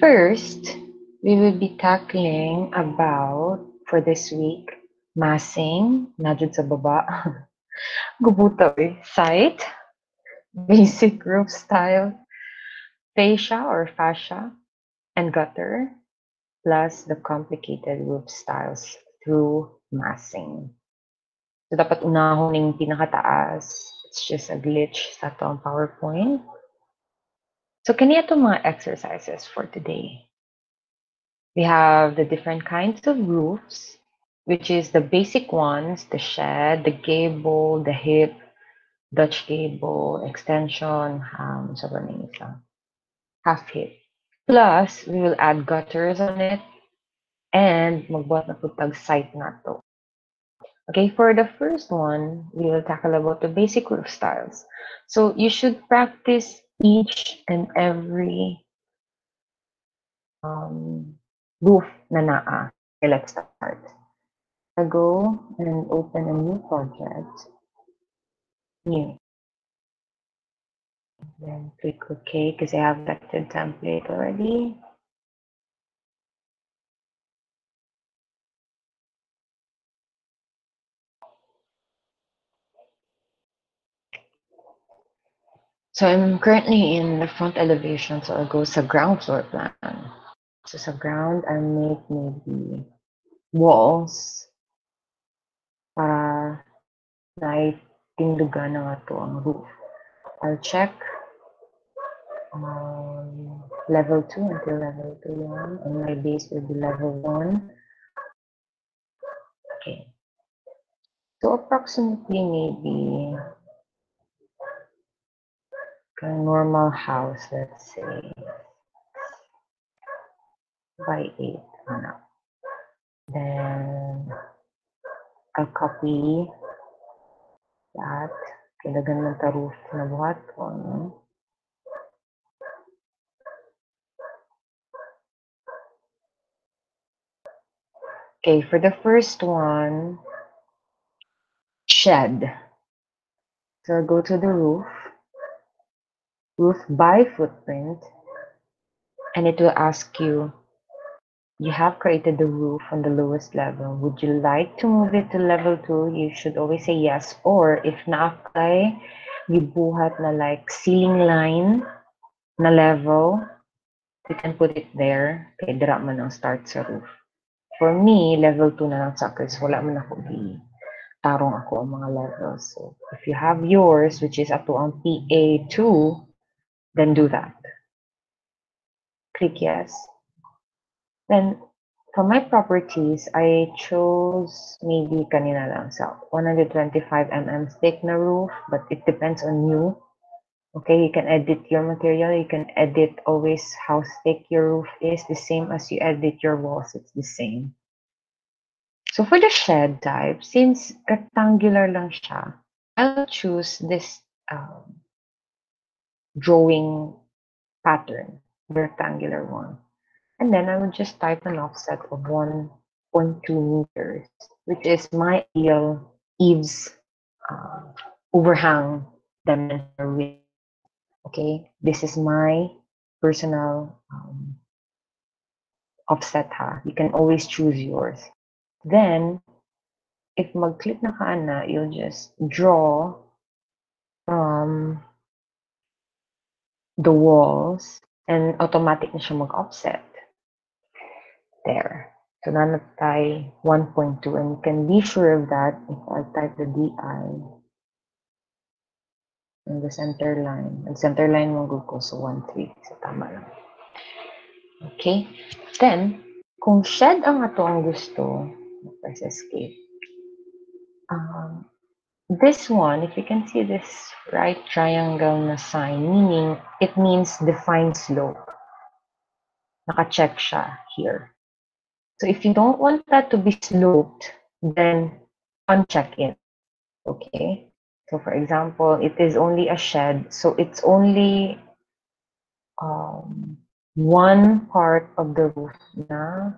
First, we will be tackling about, for this week, massing, najud sa baba, gubuta eh, site, basic roof style, fascia or fascia, and gutter, plus the complicated roof styles through massing. So, dapat unahon yung pinakataas. It's just a glitch sa itong PowerPoint. So, itong mga exercises for today. We have the different kinds of roofs, which is the basic ones, the shed, the gable, the hip, Dutch gable, extension, um, so half hip. Plus, we will add gutters on it and magbuhat na putag site na to. Okay, for the first one, we will tackle about the basic roof styles. So you should practice each and every um, roof na naa. Okay, let's start. I go and open a new project. New. Then click OK because I have vector template already. So I'm currently in the front elevation, so I'll go sa ground floor plan. So sa ground, I make maybe walls para naitindugan na nga to ang roof. I'll check um, level 2 until level 2 yan. And my base will be level 1. Okay. So approximately maybe a normal house, let's say by 8 ano. Then I'll copy that. Kailangan ng taruf na buhat ko. Ano? Okay, for the first one, shed. So I'll go to the roof, roof by footprint, and it will ask you, you have created the roof on the lowest level. Would you like to move it to level 2? You should always say yes. Or if na-apply, gibuhat na like ceiling line na level, you can put it there. Okay, dira man ang start sa roof. For me, level 2 na lang sa kasi wala man ako gi tarong ako ang mga levels. So, if you have yours, which is ato ang PA2, then do that. Click yes. Then, for my properties, I chose maybe kanina lang sa 125 mm thick na roof, but it depends on you. Okay, you can edit your material. You can edit always how thick your roof is, the same as you edit your walls. It's the same. So for the shed type, since rectangular lang siya, I'll choose this um, drawing pattern, rectangular one. And then I will just type an offset of 1.2 meters, which is my ideal eaves uh, overhang dimension. Okay, this is my personal um, offset ha. You can always choose yours. Then, if mag-click na ka na, you'll just draw from the walls and automatic na siya mag-offset. There. So, na tayo 1.2 and you can be sure of that if I type the DI in the center line. And center line mo ko so 1.3. So, tama lang. Okay? Then, kung shed ang ato ang gusto, press escape. Um, this one, if you can see this right triangle na sign, meaning it means define slope. Naka-check siya here. So if you don't want that to be sloped, then uncheck it. Okay? So for example, it is only a shed, so it's only um, one part of the roof na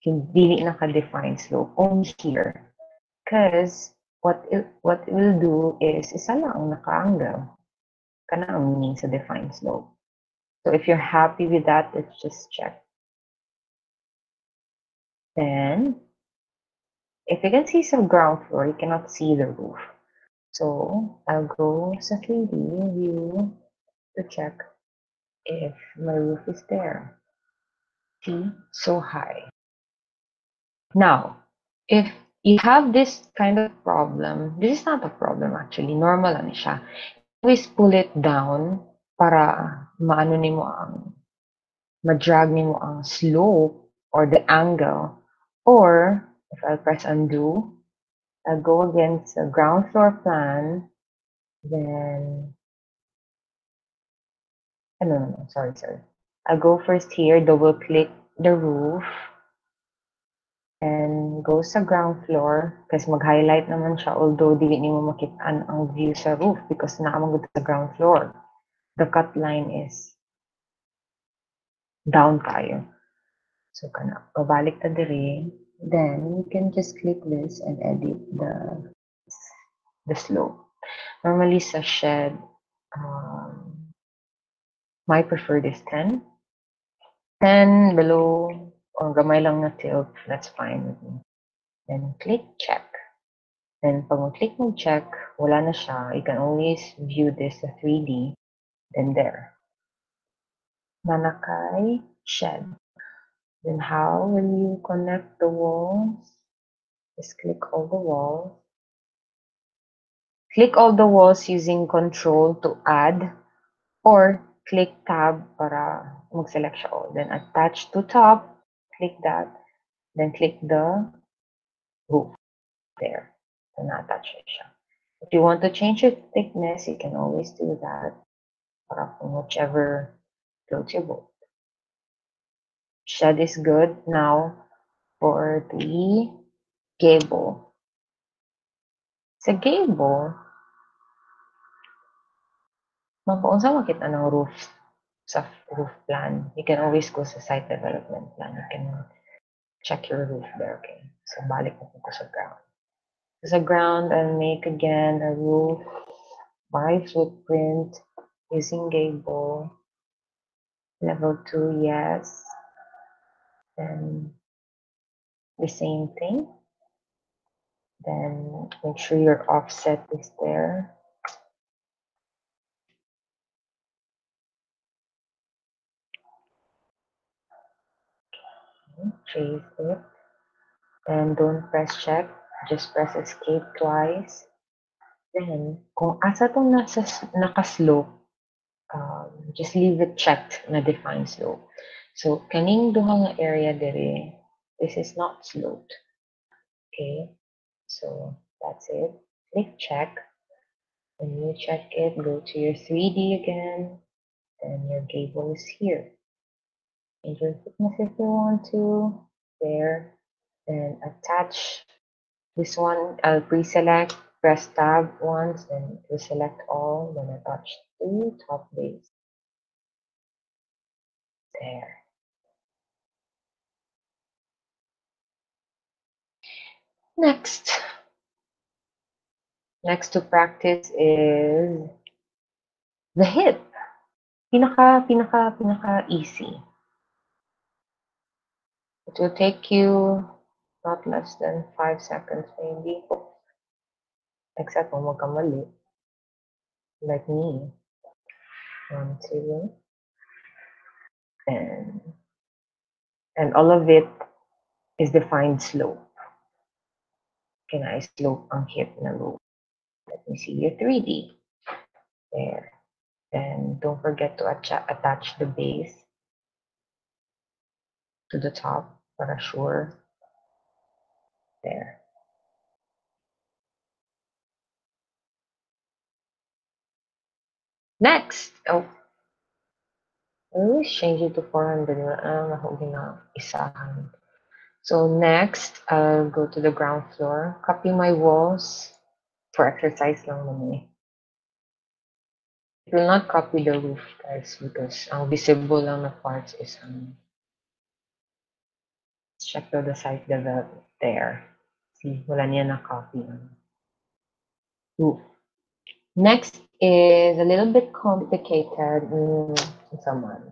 hindi naka-define slope only here. Because what it, what it will do is isa lang ang naka-angle. Kana ang meaning sa define slope. So if you're happy with that, let's just check. Then, if you can see some ground floor, you cannot see the roof. So I'll go to 3D view to check if my roof is there. See, so high. Now, if you have this kind of problem, this is not a problem actually, normal lang siya. Always pull it down para maano nimo ang ma-drag nimo ang slope or the angle. Or, if I press undo, I'll go against the ground floor plan, then, oh, no, no, no, sorry, sorry. I'll go first here, double click the roof, and go sa ground floor, kasi mag-highlight naman siya, although di mo makitaan ang view sa roof because naamang sa ground floor. The cut line is down kayo. So, kana, babalik ta diri. Then, you can just click this and edit the, the slope. Normally sa shed, um, my preferred is 10. 10 below or gamay lang na tilt, that's fine with me. Then click check. Then pag mag-click mo check, wala na siya. You can always view this sa 3D. Then there. Nanakay shed. Then how will you connect the walls? Just click all the walls. Click all the walls using control to add or click tab para mag-select siya all. Then attach to top, click that. Then click the roof there. Na-attach siya. If you want to change your thickness, you can always do that kung whichever floats your boat. Shed is good. Now, for the gable. Sa gable, mapaunsa makita ng roof roof plan. You can always go sa site development plan. You can check your roof there, okay? So, balik mo ko sa ground. So, sa ground, I'll make again a roof by footprint using gable. Level 2, yes. Then the same thing. Then make sure your offset is there. Okay, trace it. And don't press check. Just press escape twice. Then, kung asa tong nasa, nakaslope, um, just leave it checked na define slope. So, kaning duha nga area dere, this is not sloped. Okay, so that's it. Click check. When you check it, go to your 3D again. Then your gable is here. Change thickness if you want to. There. Then attach this one. I'll pre-select. Press tab once, then pre-select all. Then attach to top base. There. Next. Next to practice is the hip. Pinaka, pinaka, pinaka easy. It will take you not less than five seconds maybe. Except kung magkamali. Like me. One, two. And, and all of it is defined slope. Can I slope ang hip na? Let me see your 3D. There. And don't forget to attach the base to the top sure. There. Next! Oh. I always change it to 400. Ah, na isahan. So next, I'll go to the ground floor, copy my walls for exercise lang naman eh. It will not copy the roof guys because ang visible lang na parts is um, check to the site development there. See, wala niya na copy roof. Next is a little bit complicated. Mm, someone.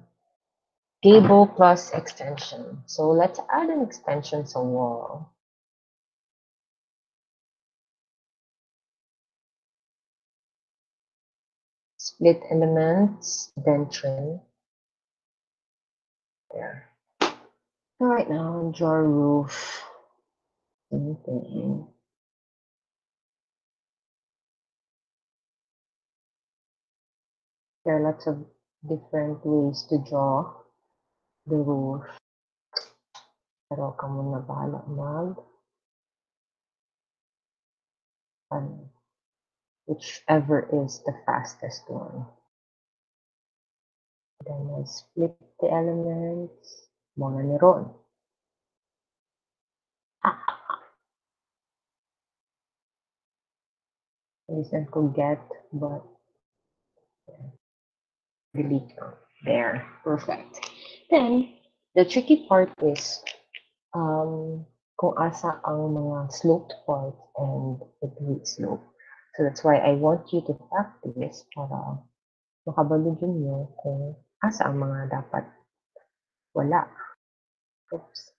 gable plus extension. So let's add an extension sa wall. Split elements, then trim. There. All right now, draw roof. Same thing. There are lots of different ways to draw the roof. Pero ka muna bahala mag ano, whichever is the fastest one. Then I split the elements. Mga ni Ron. Listen ko get, but delete. There. Perfect. Then, the tricky part is um, kung asa ang mga sloped parts and the great slope. So that's why I want you to practice para makabalugin nyo kung asa ang mga dapat wala. Oops.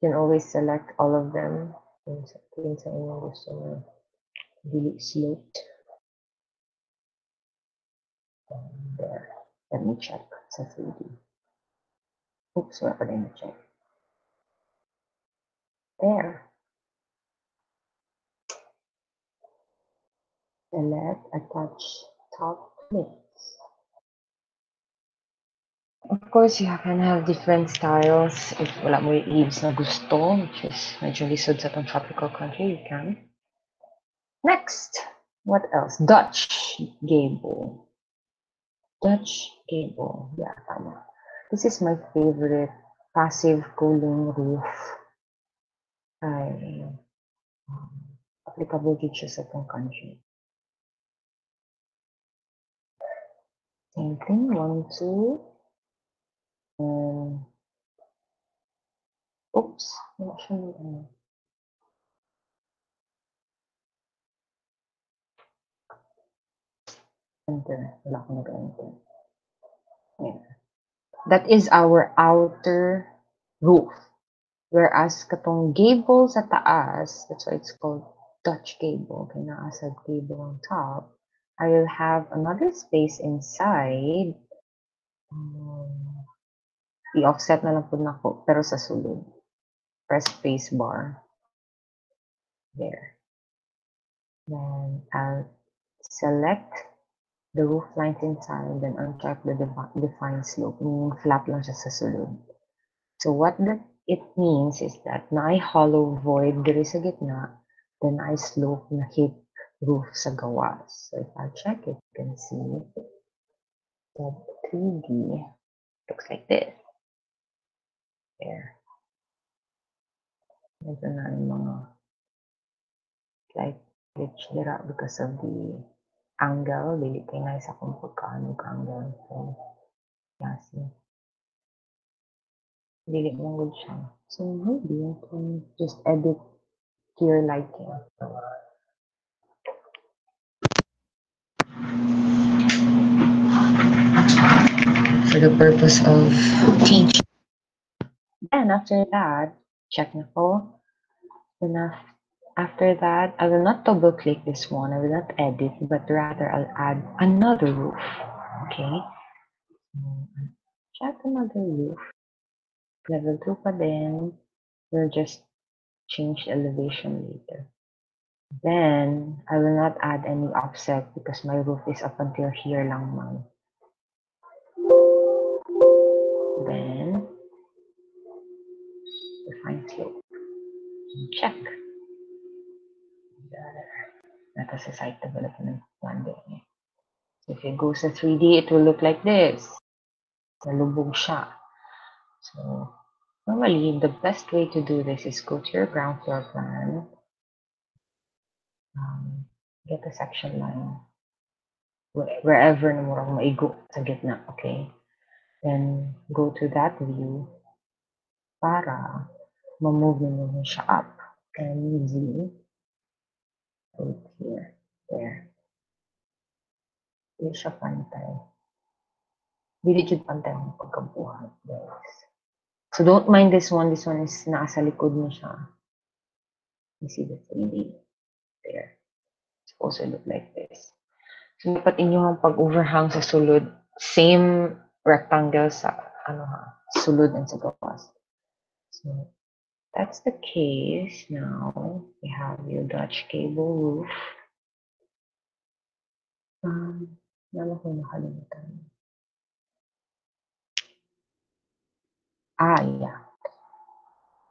You can always select all of them kung sa, kung sa inyong gusto na sloped. And there. Uh, uh, let me check sa 3D. Oops, wala pa rin check. There. Select, attach top plates. Of course, you can have different styles. If wala mo yung leaves na gusto, which is medyo lisod sa itong tropical country, you can. Next, what else? Dutch gable. Dutch gable. Yeah, tama. This is my favorite passive cooling roof. Um, applicable dito siya country. Same thing, one, two. And, oops, not siya ng ano. Enter. Wala akong nag-enter. Ayan. That is our outer roof. Whereas katong gable sa taas, that's why it's called Dutch gable, kaya naasad gable on top, I will have another space inside. Um, i-offset na lang po na pero sa sulod. Press space bar. There. Then I'll select the roof lines inside, then uncheck the defi- define slope, meaning flat lang siya sa sulod. So what that it means is that na hollow void diri sa gitna, then I slope na hip roof sa gawas. So if I check it, you can see that 3D looks like this. There. Ito na yung mga slight glitch dira because of the angle. Dili kay nga sa kung pagkaano ka angle. So, see. Dili mo good siya. So maybe I can just edit to your liking. For the purpose of teaching. Then after that, check na po. Af- after that, I will not double click this one. I will not edit, but rather I'll add another roof. Okay. Check another roof. Level 2 pa din. We'll just change the elevation later. Then, I will not add any offset because my roof is up until here lang man. Then, define slope. Check. That is a site development plan. So if it goes to 3D, it will look like this. Siya. So, normally, the best way to do this is go to your ground floor plan, um, get a section line, wh- wherever na murang maigo sa gitna, okay? Then, go to that view para ma-move mo siya up. And Z, right here, there. Hindi siya pantay. Dili jud pantay ang pagkabuhat. So don't mind this one. This one is nasa likod mo siya. You see the 3D there. It's to look like this. So dapat inyong pag-overhang sa sulod, same rectangle sa ano ha, sulod and sa gawas. So that's the case. Now we have your Dutch gable roof. Um. Ah, yeah.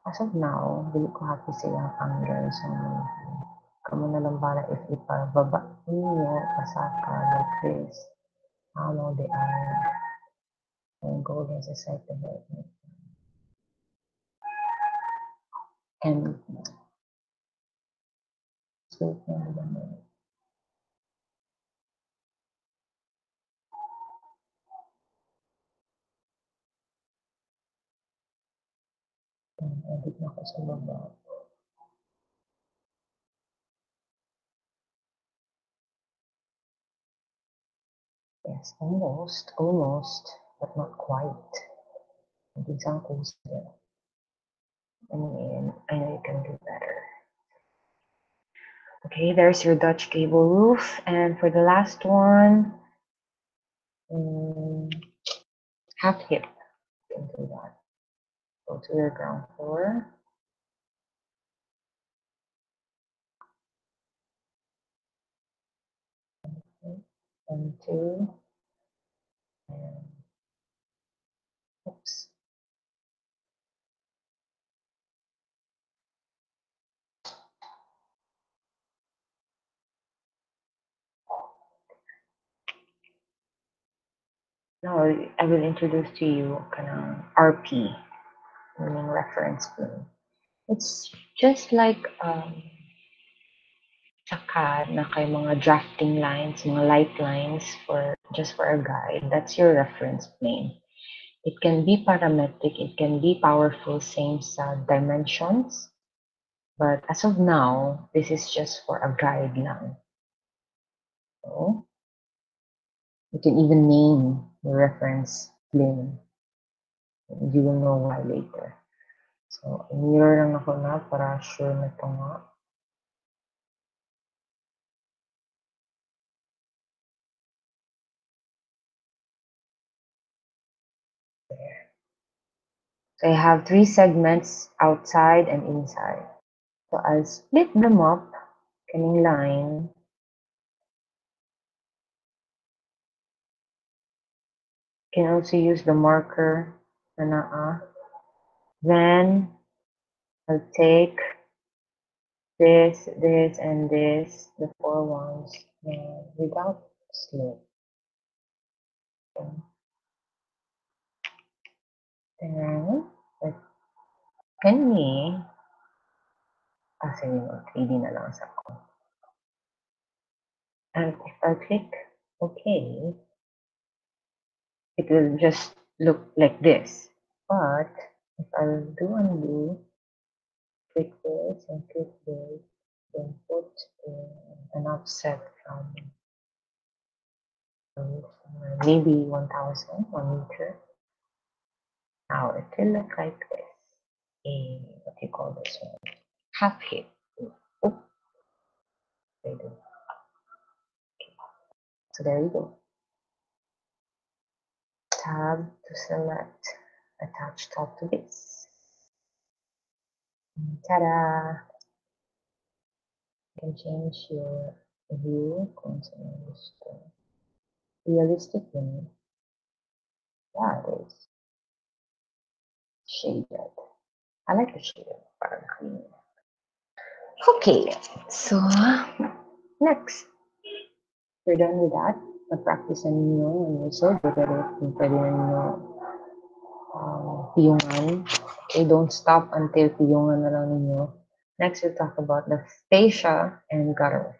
As of now, hindi ko happy silang angle. So, kamo na lang para if ipababa ninyo, pasaka, like this. How long they are. And go against the site development. And baba. Yes, almost, almost, but not quite. Isang close there. I mean, I know you can do better. Okay, there's your Dutch gable roof. And for the last one, um, half hip. You can do that. Go to your ground floor. One, two, and Now I will introduce to you kind of RP, meaning reference plane. It's just like um, tsaka na kay mga drafting lines, mga light lines for just for a guide. That's your reference plane. It can be parametric, it can be powerful, same sa dimensions. But as of now, this is just for a guide lang. So, you can even name reference plane. You will know why later. So, mirror lang ako na para sure na ito nga. So I have three segments outside and inside. So I'll split them up, kaning line. Can also use the marker na naa. Then I'll take this, this, and this, the four ones, and without slope. Then, like, kani, ah, sige mo, 3D na lang sa ko. And if I click OK, it will just look like this. But if I do undo, click this and click this, then put an offset from maybe 1000, one meter. Now it will look like this. A, what do you call this one? Half hip. Oh. So there you go. Tab to select, attach top to this. Ta-da! You can change your view saan gusto. Realistic yun. Yeah, it is. Shaded. I like the shaded part. Okay, so next. we're done with that. Na-practice na ninyo and also pero kung pwede na ninyo um, piyungan. Okay, don't stop until piyungan na lang ninyo. Next, we'll talk about the fascia and gutter.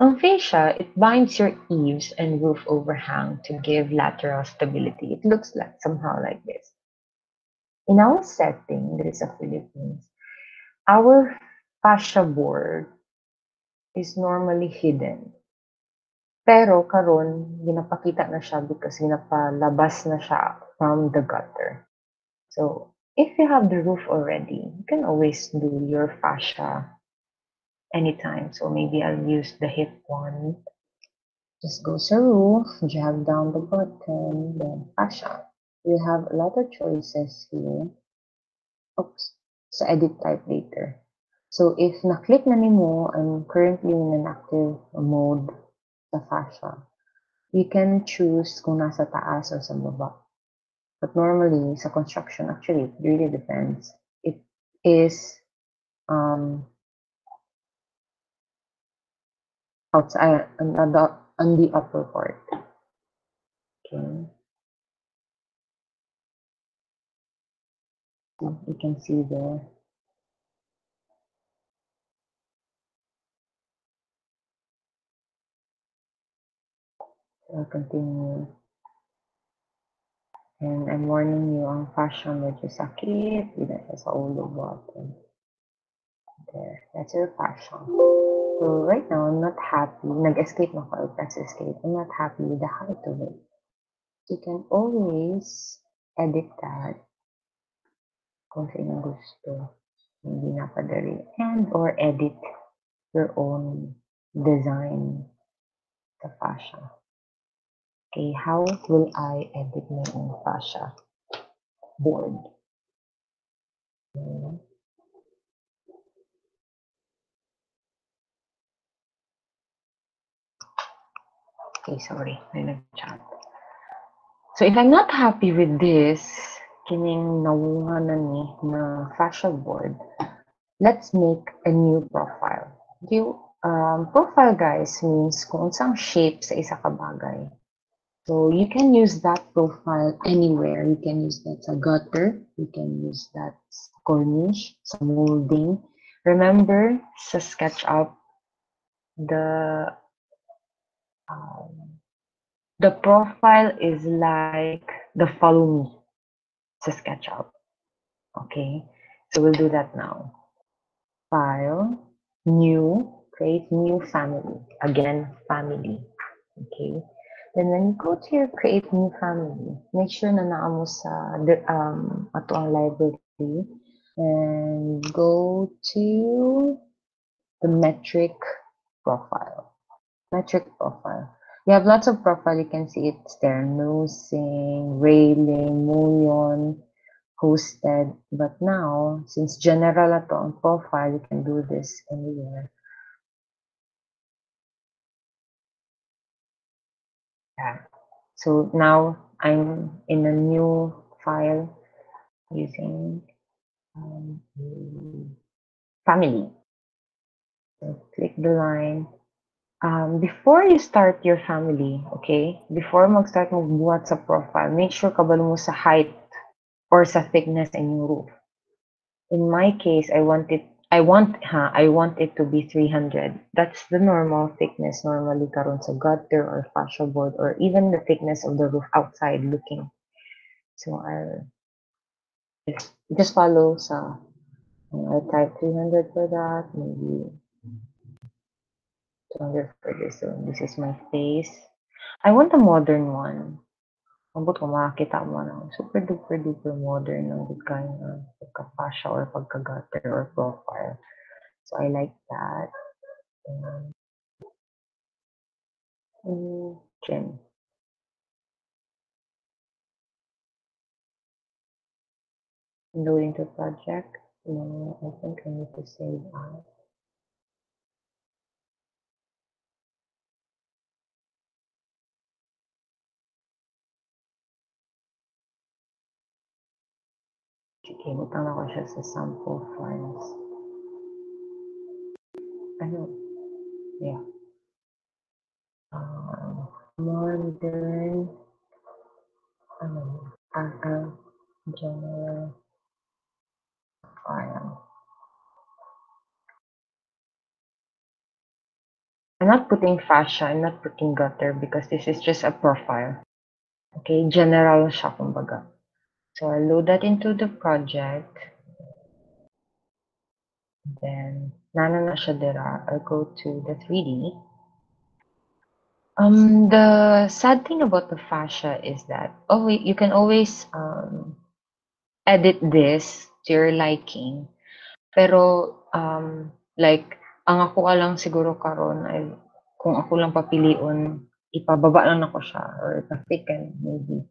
On fascia, it binds your eaves and roof overhang to give lateral stability. It looks like somehow like this. In our setting, this is a Philippines, our fascia board is normally hidden. Pero karon ginapakita na siya because ginapalabas na siya from the gutter. So if you have the roof already, you can always do your fascia anytime. So maybe I'll use the hip one. Just go to roof, jab down the bottom, then fascia. You have a lot of choices here. Oops, so edit type later. So if na-click na mo, I'm currently in an active mode sa fascia. You can choose kung nasa taas or sa baba. But normally, sa construction, actually, it really depends. It is um, outside on the, on the upper part. Okay. You can see there. I'll continue. And I'm warning you, ang fascia medyo sakit. Hindi na sa ulo bottom. There. That's your fascia. So right now, I'm not happy. Nag-escape na ako. That's escape. I'm not happy with the height of it. You can always edit that kung sino gusto. Hindi napadali. And or edit your own design the fascia. Okay, how will I edit my own fascia board? Okay. Sorry, may nag-chat. So if I'm not happy with this, kining nawunga na ni na fascia board, let's make a new profile. Okay, um, profile guys means kung saan shape sa isa ka bagay. So you can use that profile anywhere. You can use that sa gutter. You can use that corniche, sa molding. Remember sa SketchUp, the um, the profile is like the follow me sa SketchUp. Okay, so we'll do that now. File, new, create new family. Again, family. Okay. Then when you go to your create new family, make sure na naa mo sa the, um, ato ang library and go to the metric profile. Metric profile. You have lots of profile. You can see it's there. Nosing, railing, mullion, hosted. But now, since general ato ang profile, you can do this anywhere. So now I'm in a new file using um, family. So click the line. Um, before you start your family, okay, before mag-start magbuhat sa profile, make sure kabalo mo sa height or sa thickness in your roof. In my case, I want it I want ha, I want it to be 300. That's the normal thickness normally karon sa gutter or fascia board or even the thickness of the roof outside looking. So I'll just, follow sa I'll type 300 for that, maybe 200 for this one. This is my face. I want a modern one. Mabot ko makakita mo ng super duper duper modern ng kaya ng pagka-fascia or pagka-gutter or profile. So I like that. And, mm, trim. Loading to project. No, I think I need to save out. Sige, butang ako siya sa sample files. Ano? Yeah. Um. Ano? Ah, ah, general file. I'm not putting fascia, I'm not putting gutter because this is just a profile. Okay, general siya kumbaga. So I load that into the project. Then, nana na siya dira. I'll go to the 3D. Um, the sad thing about the fascia is that, oh you can always um, edit this to your liking. Pero, um, like, ang ako lang siguro karon ay kung ako lang papilion, ipababa lang ako siya or ipa-thicken maybe.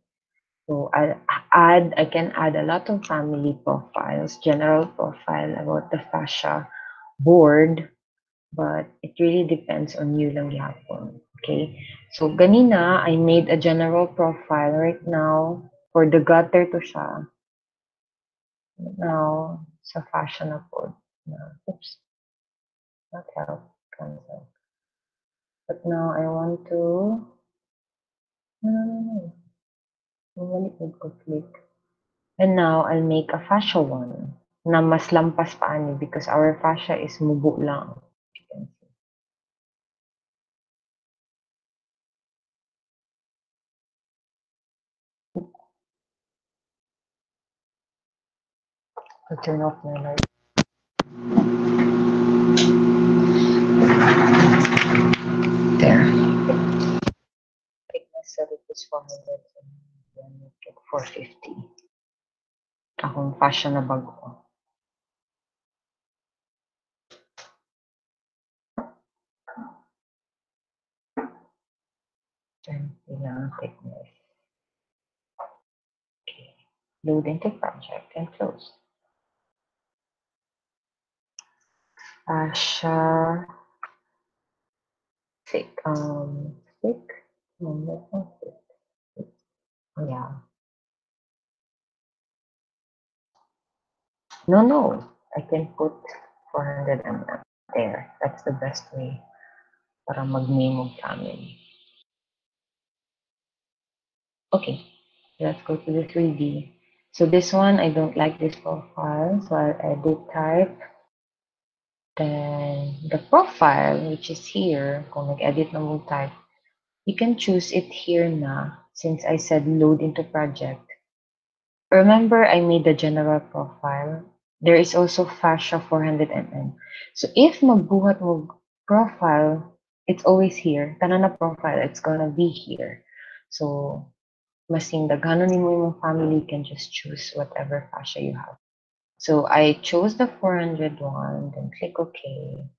So I'll add, I can add a lot of family profiles, general profile about the fascia board, but it really depends on you lang yapon. Okay? So ganina, I made a general profile right now for the gutter to siya. Now, sa fascia na po. Oops. Not help. Cancel. But now I want to, no, no, no, no. And now I'll make a fascia one na mas lampas pa ani because our fascia is mubo lang. I'll turn off my light. There. Thickness sa roof is 400 and then it 450. Akong fascia na bago. Twenty lang thickness. Okay. Load into project and close. Fascia thick. Um, thick. No, thick. Yeah. No, no. I can put 400 ml there. That's the best way para mag-name of. Okay, let's go to the 3D. So this one, I don't like this profile, so I'll edit type. Then the profile, which is here, kung nag-edit na type, you can choose it here na, since I said load into project. Remember, I made the general profile. There is also fascia 400 mm. So if magbuhat mo profile, it's always here. Tanan na profile, it's gonna be here. So masing daghanon nimo imong family can just choose whatever fascia you have. So I chose the 400 one, then click OK,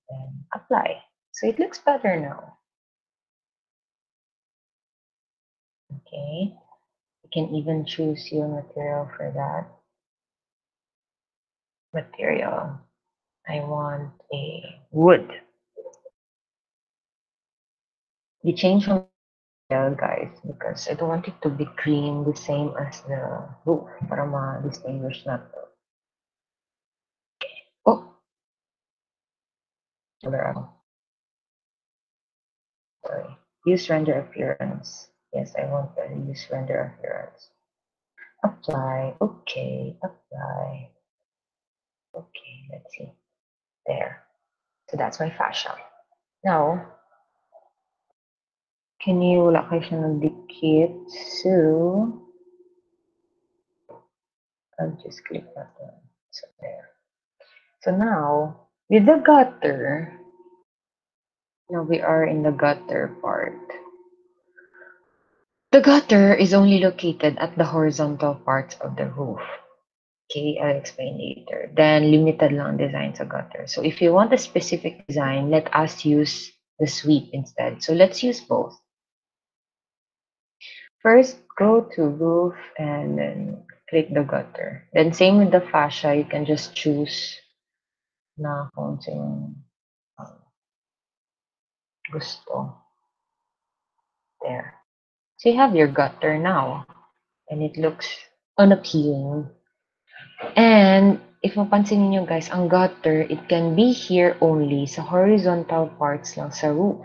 then apply. So it looks better now. Okay. You can even choose your material for that. Material. I want a wood. You change from material, guys, because I don't want it to be green the same as the roof para ma-distinguish na to. Oh! Sorry. Use render appearance. Yes, I want to use render appearance. Apply. Okay. Apply. Okay, let's see. There. So that's my fascia. Now, can you wala kayo siya? So, I'll just click that one. So there. So now, with the gutter, now we are in the gutter part. The gutter is only located at the horizontal parts of the roof. Okay, I'll explain later. Then limited lang design sa gutter. So if you want a specific design, let us use the sweep instead. So let's use both. First, go to roof and then click the gutter. Then same with the fascia, you can just choose na kung sino um, gusto. There. So you have your gutter now. And it looks unappealing. And if mapansin niyo guys, ang gutter, it can be here only sa horizontal parts lang sa roof.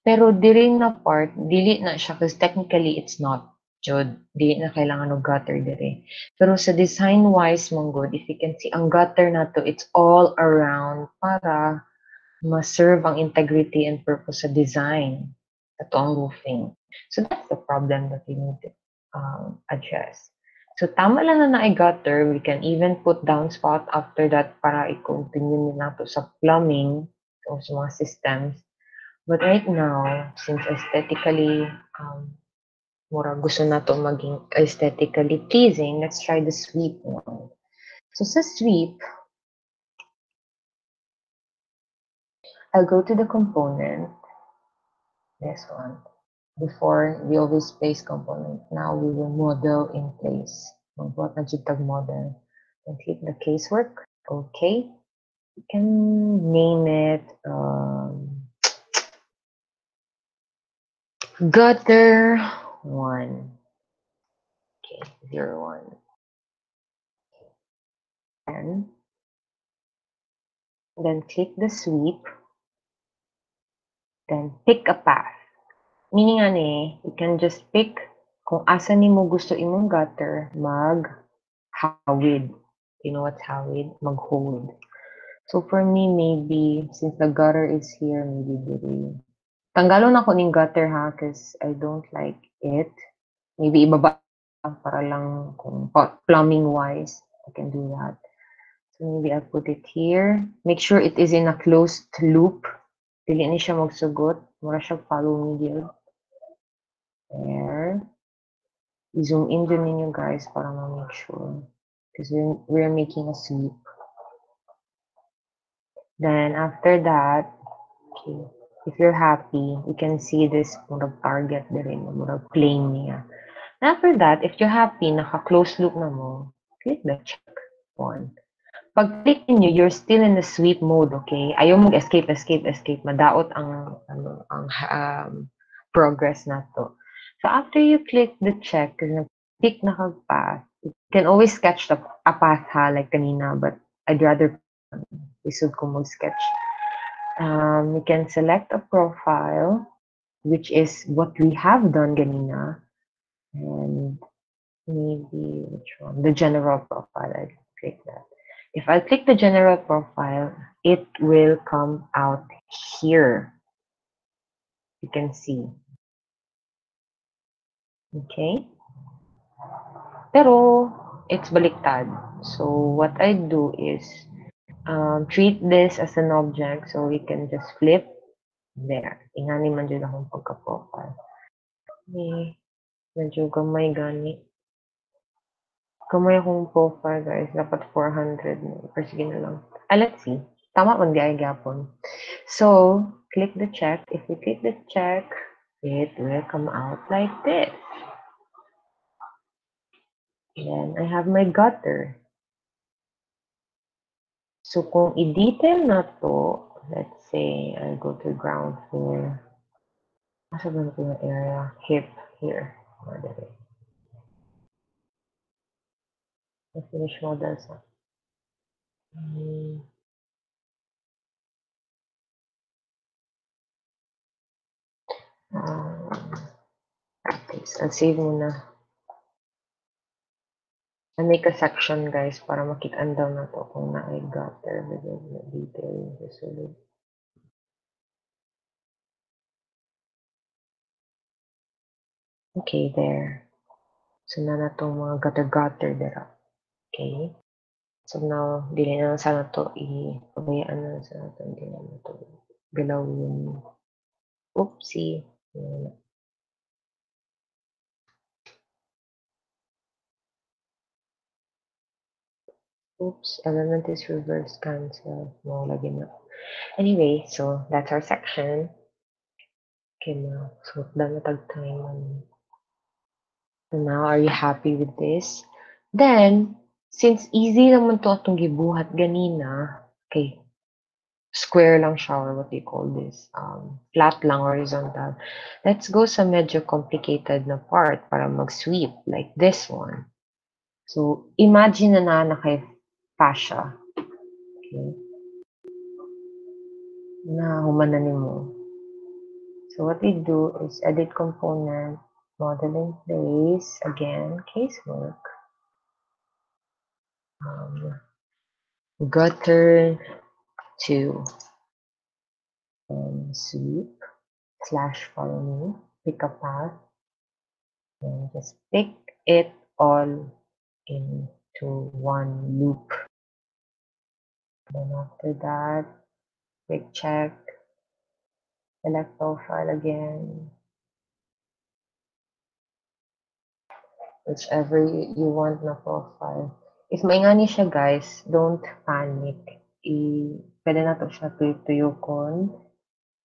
Pero diri na part, dili na siya because technically it's not jud. Dili na kailangan ng gutter diri. Pero sa design wise mong good, if you can see, ang gutter na to, it's all around para ma-serve ang integrity and purpose sa design sa ang roofing. So that's the problem that we need to um, address. So tama lang na na gutter, we can even put downspout after that para i-continue nila to sa plumbing o sa mga systems. But right now, since aesthetically, um, mura gusto na to maging aesthetically pleasing, let's try the sweep one. So sa sweep, I'll go to the component, this one. Before, we always place component. Now we will model in place. Model. And click the casework. Okay. You can name it um, gutter one. Okay, zero one. And then click the sweep. Then pick a path. Meaning ano eh, you can just pick kung asa ni mo gusto imong gutter, mag hawid. You know what's hawid? Mag-hold. So for me, maybe, since the gutter is here, maybe diri. Tanggalon ako ning gutter ha, because I don't like it. Maybe ibaba para lang kung plumbing wise, I can do that. So maybe I'll put it here. Make sure it is in a closed loop. Dili ni siya magsugot. Mura siya follow me gyud. There. I-zoom in din ninyo guys para ma-make sure. Because we're, we're making a sweep. Then after that, okay, if you're happy, you can see this murag target din, murag plane niya. And after that, if you're happy, naka-close loop na mo, click the check one. Pag click niyo, you're still in the sweep mode, okay? Ayaw mong escape, escape, escape. Madaot ang, ano, ang um, progress na to. So after you click the check, kasi pick na path, you can always sketch the, a path ha, like kanina, but I'd rather isod ko mag-sketch. Um, you can select a profile, which is what we have done ganina. And maybe, which one? The general profile, I click that. If I click the general profile, it will come out here. You can see. Okay? Pero, it's baliktad. So, what I do is, um, treat this as an object so we can just flip there. Ingani man dyan akong pagka-profile. Okay. Medyo gamay gani. Kamay akong profile, guys. Dapat 400. Pero sige na lang. Ah, let's see. Tama man gaya gapon. So, click the check. If you click the check, it will come out like this. Then, I have my gutter. So, kung i-detail na to, let's say, I go to ground floor. Asa ba na area? Hip, here. Order. The finish models. Hmm. Um, practice. I'll save muna. I make a section guys para makitaan daw na to kung na I got there with the detail yung susunod. Okay, there. So na na tong mga gutter-gutter dira. Okay. So now, dili na lang sana to i-pabayaan na lang sana to. Hindi na to galawin. Oopsie. Yan. Oops, element is reverse cancel. No, lagi na. Anyway, so that's our section. Okay na. So, dami tag time. So now, are you happy with this? Then, since easy naman to atong gibuhat ganina, okay, square lang siya or what you call this? Um, flat lang, horizontal. Let's go sa medyo complicated na part para mag-sweep, like this one. So, imagine na na naka fascia. Okay. Na humana ni mo. So, what we do is edit component, model in place, again, casework. Um, gutter to um, sweep slash follow me, pick a path, and just pick it all into one loop. Then after that, click check, select profile again, whichever you, want na profile. If maingani siya guys, don't panic. I, pwede na to siya tuyok-tuyokon.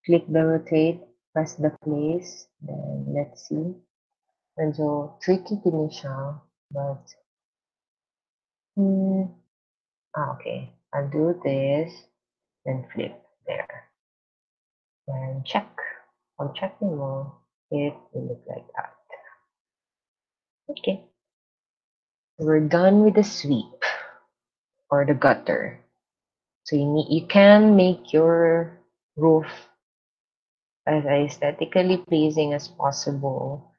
Click the rotate, press the place, then let's see. Medyo tricky kini siya, but hmm, ah, okay. I'll do this, then flip there. And check. On checking mo, it will look like that. Okay. We're done with the sweep or the gutter. So you need you can make your roof as aesthetically pleasing as possible.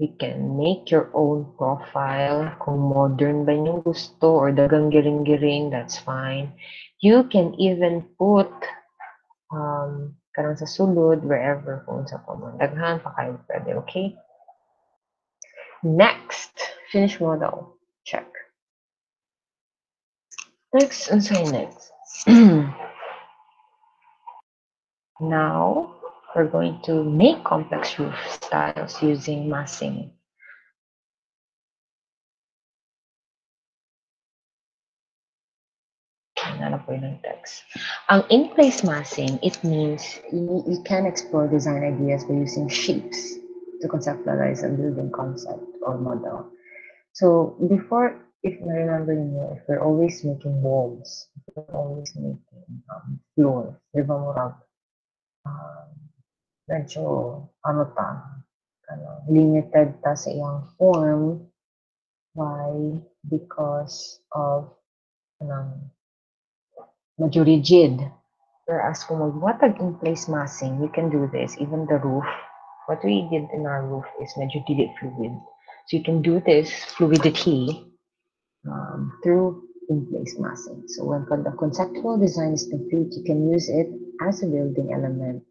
You can make your own profile. Kung modern ba yung gusto or dagang giring-giring, that's fine. You can even put um, kanang sa sulod, wherever kung sa common. Daghan pa kayo pwede, okay? Next, finish model. Check. Next, and say next. now, we're going to make complex roof styles using massing. Ano po text. Ang in-place massing, it means you, you can explore design ideas by using shapes to conceptualize a building concept or model. So before, if you remember, if we're always making walls, if we're always making um, floors, um, medyo, ano ta, ano, limited ta sa iyang form. Why? Because of, um, medyo rigid. Whereas kung magwatag in place massing, we can do this. Even the roof, what we did in our roof is medyo dili fluid. So you can do this fluidity um, through in place massing. So when the conceptual design is complete, you can use it as a building element,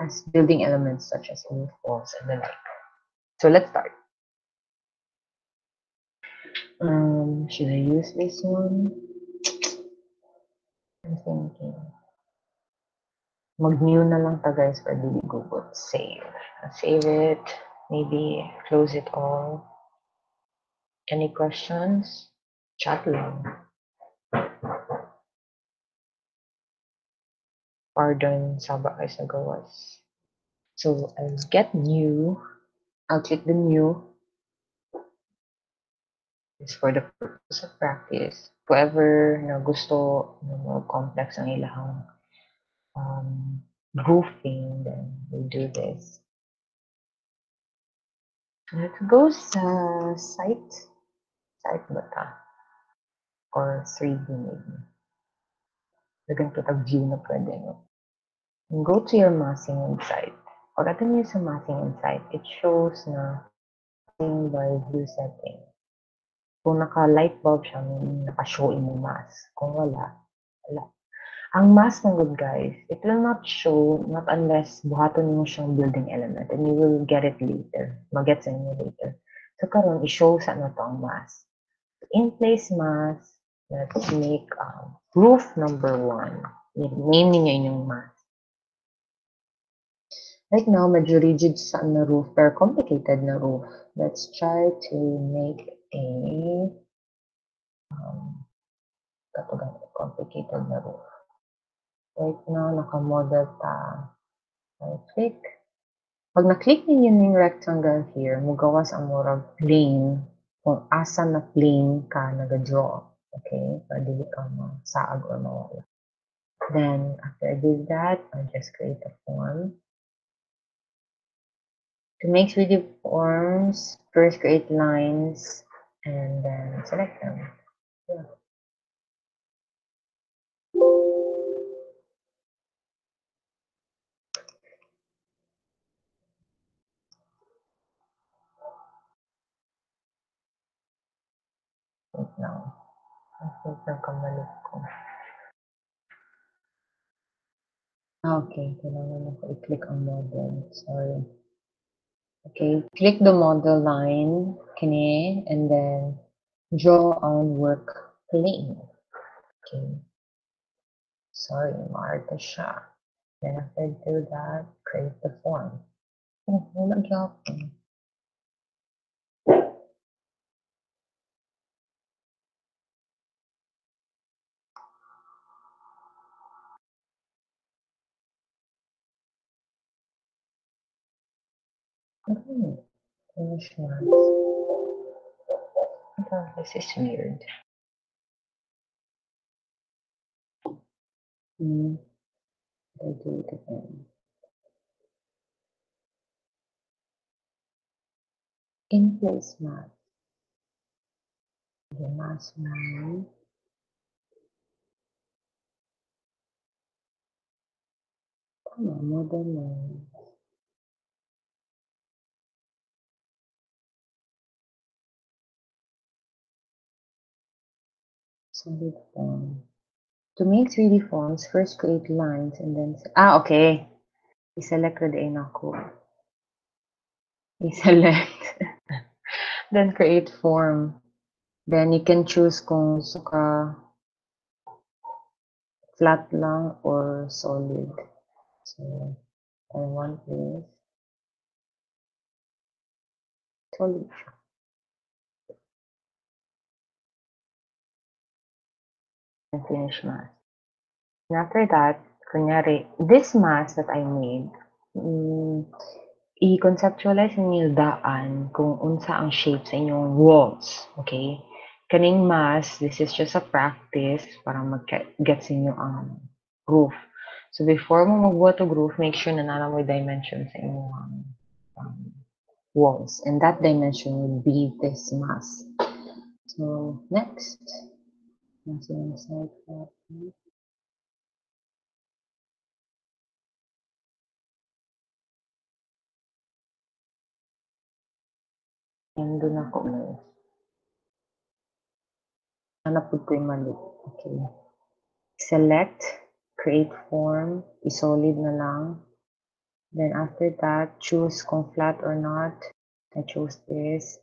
as building elements such as roof walls and the like. So let's start. Um, should I use this one? I'm thinking. Mag-new na lang ta guys for Dili Google. Save. Save it. Maybe close it all. Any questions? Chat lang. Pardon, saba kayo sa gawas. So I'll get new. I'll click the new. It's for the purpose of practice. Whoever na gusto na more complex ang ilang um, roofing, then we do this. Let's go sa site. Site ba ta? Or 3D maybe. Lagyan ko tag view na pwede. No? Go to your massing insight. Pag atin niyo sa massing insight, it shows na massing by view setting. Kung naka-light bulb siya, naka-show mo mass. Kung wala, wala. Ang mass ng good guys, it will not show not unless buhaton mo siyang building element and you will get it later. Magets niyo later. So karon i-show sa ano to ang mass. In place mass, let's make um, roof number one. Name niyo inyong mass. Right now, medyo rigid sa na roof, pero complicated na roof. Let's try to make a um, katugan, complicated na roof. Right now, naka-model ta. Right click. Pag na-click ninyo yung rectangle here, mugawas ang murag plane kung asa na plane ka nag-draw. Okay? Pwede ka masaag or mawala. Then, after I did that, I'll just create a form. To make 3D forms, first create lines and then select them. Yeah. Now. Ko. Okay, kailangan ako i-click ang model. Sorry. Okay, click the model line, kini, and then draw on work plane. Okay. Sorry, Marta siya. Then after do that, create the form. Oh, wala gyapon. Hmm, finish. Oh, this is weird. Hmm. I do it again. In place mask. The mask now. Tama, modern lens. Solid form. To make 3D forms, first create lines and then... Ah, okay. I-select ko din ako. I-select. then create form. Then you can choose kung gusto ka flat lang or solid. So, I want this. Solid siya. And finish mass. And after that, kunyari, this mass that I made, mm, i-conceptualize ninyo daan kung unsa ang shape sa inyong walls. Okay? Kaning mass, this is just a practice para mag-get sa inyo ang roof. So before mo magbuhat og roof, make sure na nana mo dimension sa inyong um, walls. And that dimension would be this mass. So next, nasa side And doon ako may hanap ko yung mali. Okay. Select, create form, i-solid na lang. Then after that, choose kung flat or not. I choose this.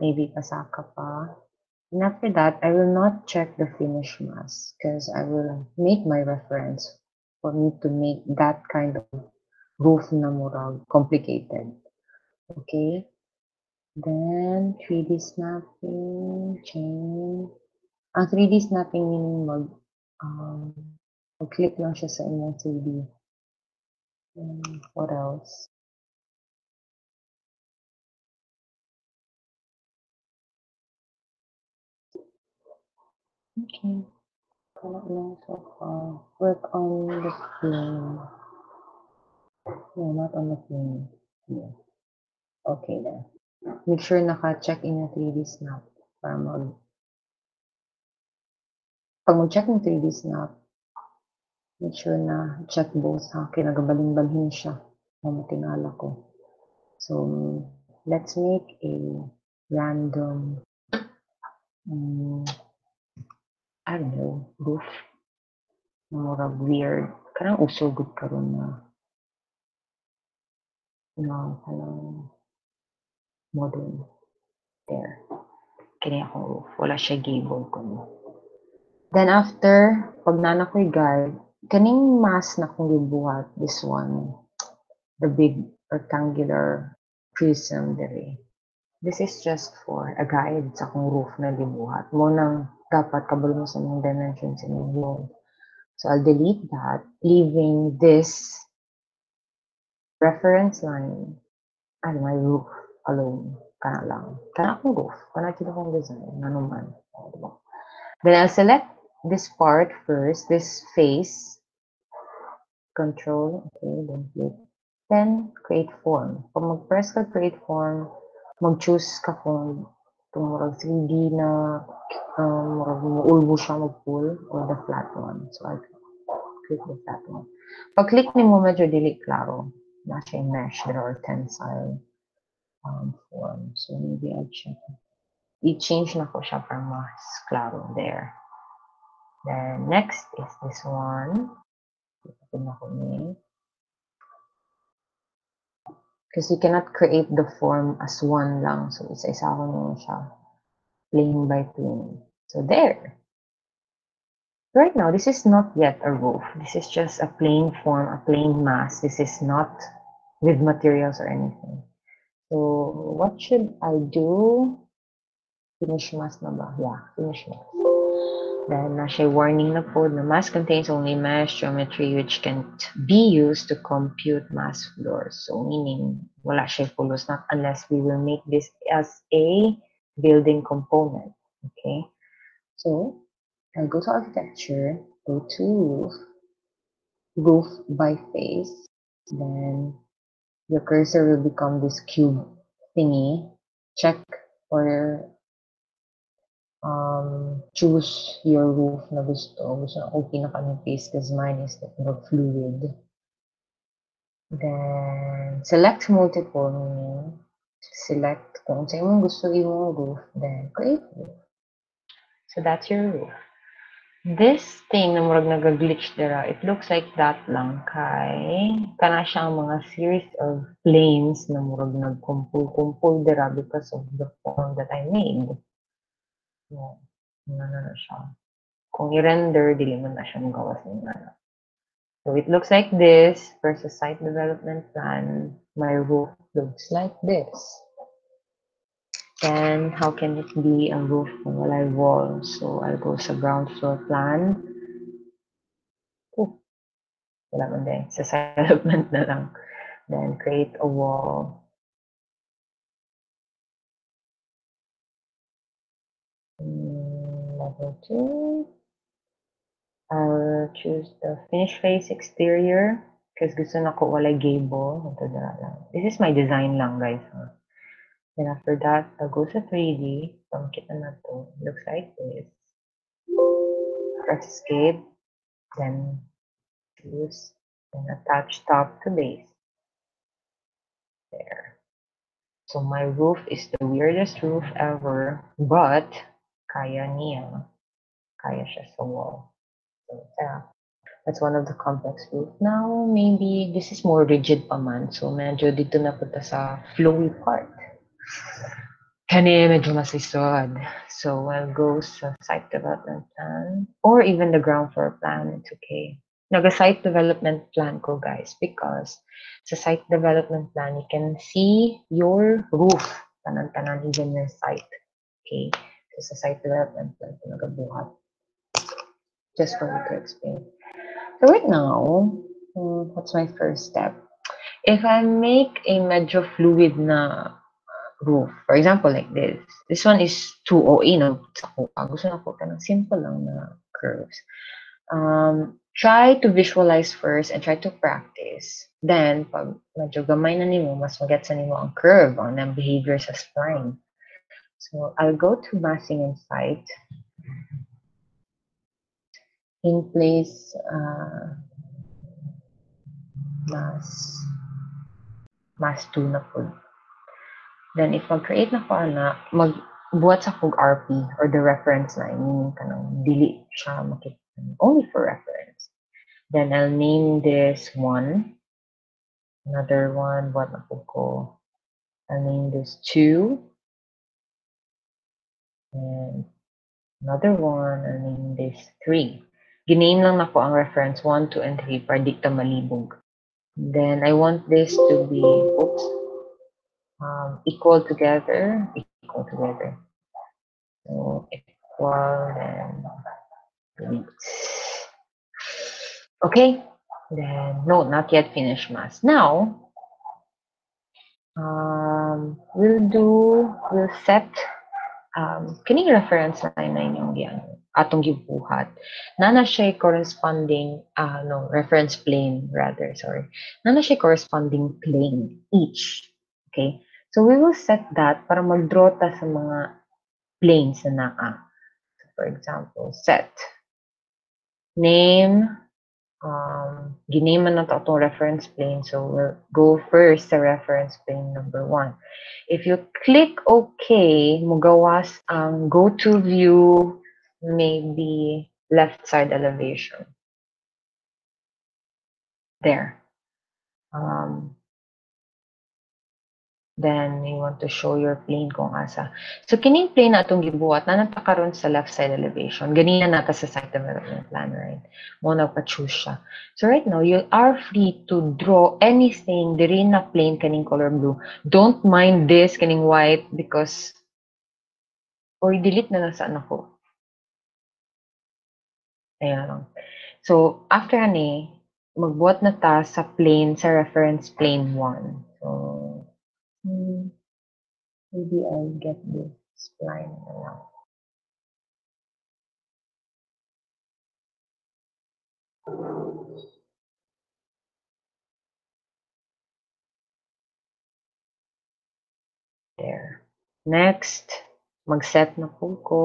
Maybe pasaka pa. And after that, I will not check the finish mask because I will make my reference for me to make that kind of roof na murag complicated. Okay? Then, 3D snapping, chain. Ang 3D snapping meaning mag, um, mag-click lang siya sa inyong 3D. Um, what else? Okay. Wala lang so far. Work on the plane. No, not on the plane. Here. Okay then. Make sure naka-check in yung 3D snap para mag pag mag-check ng 3D snap, make sure na check both ha. Kinagabalin-balhin siya. Mamatingala ko. So, let's make a random um, I don't know, roof. Murag weird. Karang usogod karon na na kanang modern. There. Kini akong roof. Wala siya gable ko. Then after, pag nana ko'y guard, kaning mask na kong gibuhat, this one, the big rectangular prism dere. This is just for a guide sa kong roof na gibuhat. Mo nang dapat sa mga dimensions in your wall. So I'll delete that, leaving this reference line and my roof alone. Kana lang. Kana akong roof. Kana kita kong design. Ano man. Then I'll select this part first, this face. Control. Okay, then click. Then, create form. Pag mag-press ka create form, mag-choose ka kung itong 3D na um, ulbo siya mag-pull or the flat one. So, I click the flat one. Pag click ni mo, medyo dili klaro. Na siya mesh, there are tensile um, form. So, maybe I'll check. I-change na ko siya para mas klaro there. Then, next is this one. Ito na ko ni. Because you cannot create the form as one lang. So, isa-isa ko nyo siya. Plane by plane. So, there. Right now, this is not yet a roof. This is just a plain form, a plain mass. This is not with materials or anything. So, what should I do? Finish mask na ba? Yeah, finish mask. Then siya warning na po na mass contains only mass geometry which can be used to compute mass floors. So meaning wala siya pulos not unless we will make this as a building component. Okay. So I'll go to architecture, go to roof, roof by face, then your cursor will become this cube thingy. Check for um, choose your roof na gusto. Gusto na ko pinaka-face because mine is like more fluid. Then, select multiple, meaning select kung sa imong gusto imong roof, then create roof. So that's your roof. This thing na murag nag-glitch dira, it looks like that lang kay kana siya ang mga series of planes na murag nagkumpul-kumpul dira because of the form that I made. No, ano na siya. Kung i-render, dili man na siya magawas ng ano. So it looks like this versus site development plan. My roof looks like this. Then how can it be a roof kung wala wall? So I'll go sa ground floor plan. Oh, wala man din. Sa development na lang. Then create a wall. Mm, level 2. I'll choose the finish face exterior because gusto na ko wala gable. This is my design lang, guys. Huh? Then after that, I'll go sa 3D. Pangkita na to. Looks like this. Press escape. Then choose. Then attach top to base. There. So my roof is the weirdest roof ever, but kaya niya. Kaya siya sa wall. So yeah. That's one of the complex roof. Now, maybe this is more rigid pa man. So medyo dito na punta sa flowy part. Kani medyo masisod. So I'll go sa site development plan or even the ground floor plan. It's okay. Naga-site development plan ko guys because sa site development plan, you can see your roof. Tanan-tanan even your site. Okay. Sa site development plan ko nagabuhat. Just for me to explain. So right now, hmm, what's my first step? If I make a medyo fluid na roof, for example, like this, this one is too OA no? Sa kuha. Gusto na ko ng simple lang na curves. Um, try to visualize first and try to practice. Then, pag medyo gamay na nimo, mas magets na nimo ang curve, ang ng behavior sa spline. So, I'll go to massing site. In place, uh, mass, mass 2 na po. Then, if mag-create na ko na, magbuhat sa kog RP or the reference line, meaning ka dili siya makita only for reference. Then I'll name this one. Another one, what na po ko? I'll name this two. And another one, I'll name this three. Giname lang na po ang reference 1, 2, and 3 para di ka malibog. Then I want this to be, oops, um, equal together, equal together. So equal and. Okay, then no, not yet finished mass. Now, um, we'll do, we'll set, um, kining reference line na inyong yan, atong gibuhat. Nana siya corresponding, uh, no, reference plane rather, sorry. Nana siya corresponding plane each. Okay, so we will set that para mag-draw ta sa mga planes na naa. So for example, set name, um, giname na to itong reference plane. So we'll go first sa reference plane number one. If you click OK, mugawas ang go to view, maybe left side elevation. There. Um, then you want to show your plane kung asa. So kining plane na atong gibuhat na natakaron sa left side elevation. Ganina nata sa site development plan, right? Mo na pa-choose siya. So right now, you are free to draw anything diri na plane kaning color blue. Don't mind this kaning white because or delete na lang sa ako. Ayan lang. So, after ani, magbuhat na ta sa plane, sa reference plane 1. So, maybe I'll get this line na lang. There. Next, mag-set na po ko.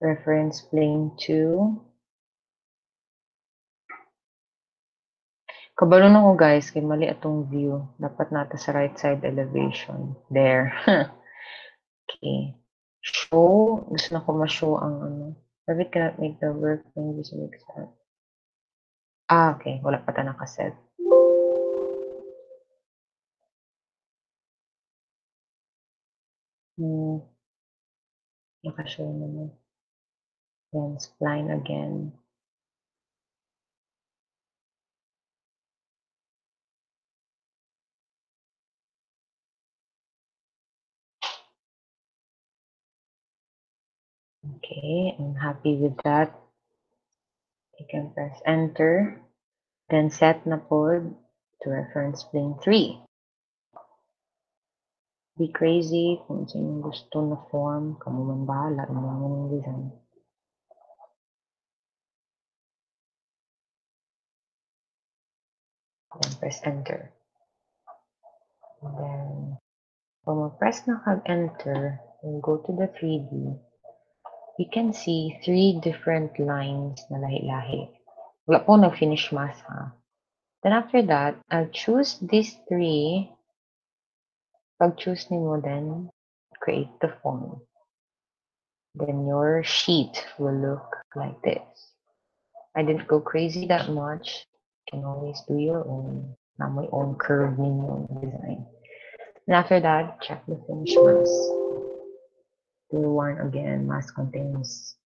Reference plane 2. Kabalo na ko guys, kay mali atong view. Dapat nata sa right side elevation. There. okay. Show. Gusto na ko ma-show ang ano. David cannot make the work when visual start. Ah, okay. Wala pa ta nakaset. Hmm. Naka-show naman. Then, spline again. Okay, I'm happy with that. You can press enter. Then set na po to reference plane 3. Be crazy kung sino gusto na form. Kamu man bahala. Ano yung design. Then press enter. And then, kung mag-press na kag-enter, and go to the 3D, you can see three different lines na lahi-lahi. Wala po nag-finish mask ha. Then after that, I'll choose these three. Pag-choose nimo then, create the form. Then your sheet will look like this. I didn't go crazy that much. You can always do your own, na my own curve ninyo design. And after that, check the finish mask. Do one again, mask contains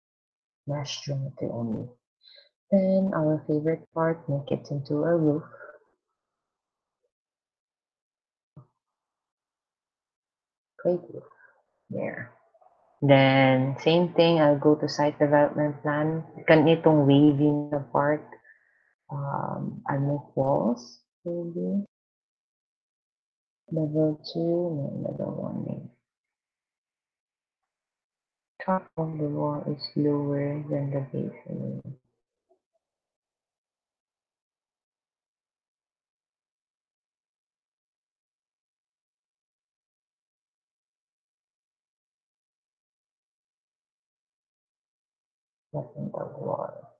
mesh geometry only. Then our favorite part, make it into a roof. Great roof. There. Then, same thing, I'll go to site development plan. Ganitong waving na part. Um, I'll make walls, maybe. Level 2, no, level 1 maybe. Top of the wall is lower than the base. Nothing the wall.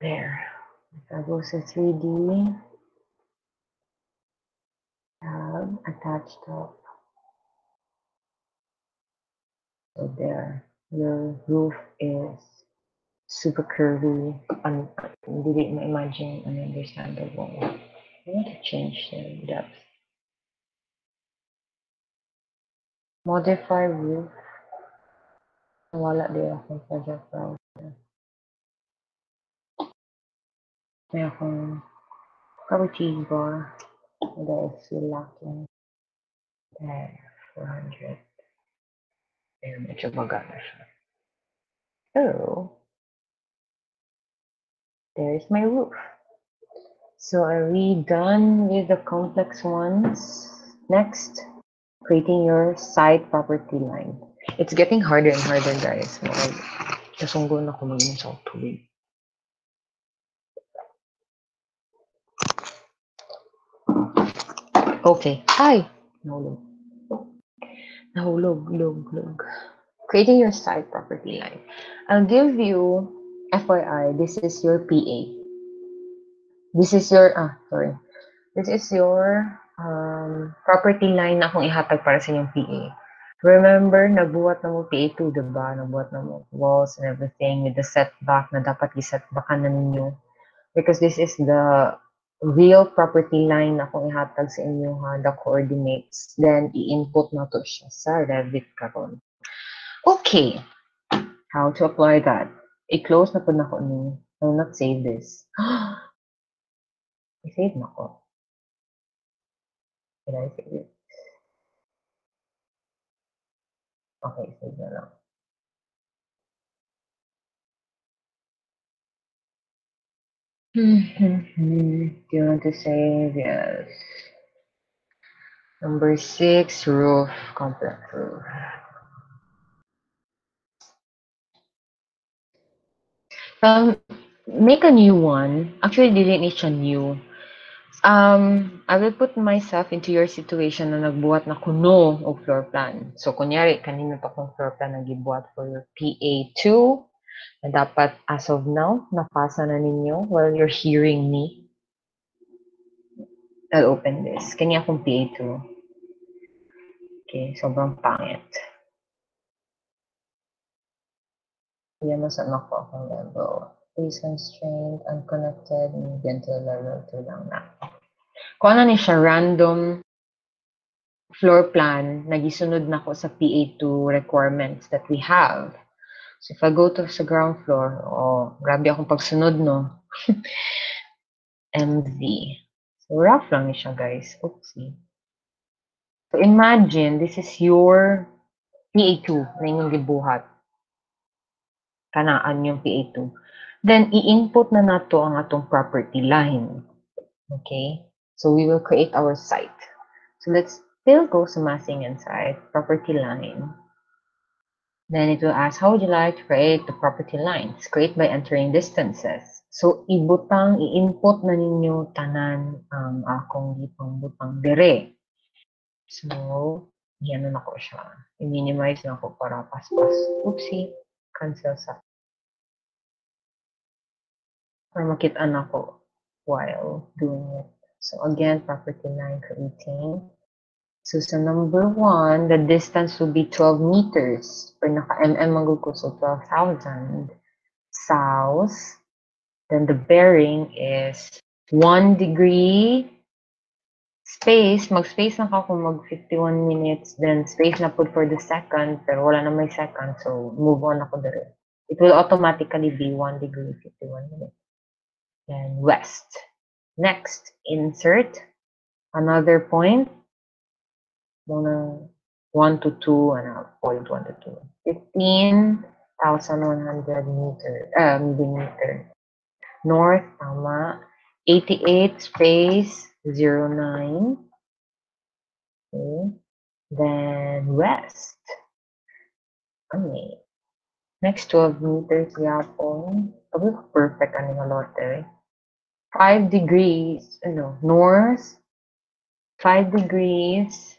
There. If I go to 3D, tab, attach top. So there, the roof is super curvy. Un mo imagine ununderstandable. I want to change the depth. Modify roof. Wala di akong project browser. May akong cheese bar. That is lacking. There, 400. There, medyo magana siya. So, there's my roof. So are we done with the complex ones? Next, creating your site property line. It's getting harder and harder, guys. Mag nasunggo na mag sa tubig. Okay. Ay! Nahulog. Nahulog, log, log. Creating your site property line. I'll give you, FYI, this is your PA. This is your, ah, sorry. This is your um, property line na akong ihatag para sa inyong PA. Remember, nabuhat na mo PA2, diba? Nabuhat na mo walls and everything with the setback na dapat i-setbackan na ninyo. Because this is the real property line na akong ihatag sa inyo ha, the coordinates. Then, i-input na to siya sa Revit karon. Okay. How to apply that? I-close na po na ko ni. I will not save this. I-save na ko. Did I save it? Okay, sige na lang. Do you want to save? Yes. Number six, roof, complex roof. Um, make a new one. Actually, didn't need siya new. Um, I will put myself into your situation na nagbuhat na kuno o floor plan. So, kunyari, kanino pa kong floor plan na gibuhat for your PA2 na dapat as of now, napasa na ninyo while you're hearing me. I'll open this. Kanya akong PA2. Okay, sobrang pangit. Yan mo sa ako akong level. Please constrained, unconnected, median to level 2 lang na. Kung ano ni siya, random floor plan, nagisunod na ko sa PA2 requirements that we have. So if I go to sa ground floor, oh, grabe akong pagsunod, no? MV. So rough lang siya, guys. Oopsie. So imagine, this is your PA2 na inyong gibuhat. Kanaan yung PA2. Then, i-input na nato ang atong property line. Okay? So we will create our site. So let's still go sa massing and site, property line. Then it will ask, how would you like to create the property lines? Create by entering distances. So, ibutang, i-input na ninyo tanan ang akong gipang butang dire. So, yan na ko siya. I-minimize na ko para paspas. Oopsie. Cancel sa. Para makita na ko while doing it. So, again, property line creating. So, sa number one, the distance will be 12 meters. Or naka-mm magul ko, so 12,000. South. Then the bearing is 1 degree space. Mag-space na ka kung mag 51 minutes. Then space na put for the second. Pero wala na may second. So, move on ako dire. It will automatically be 1 degree 51 minutes. Then west. Next, insert another point. Muna 1 to 2 and a point 1 to 2. 15,100 meter, uh, millimeter. North, tama. 88 space 09. Okay. Then west. Okay. Next 12 meters yapon. Sabi ko perfect ano nga lote. 5 degrees, ano, north. 5 degrees.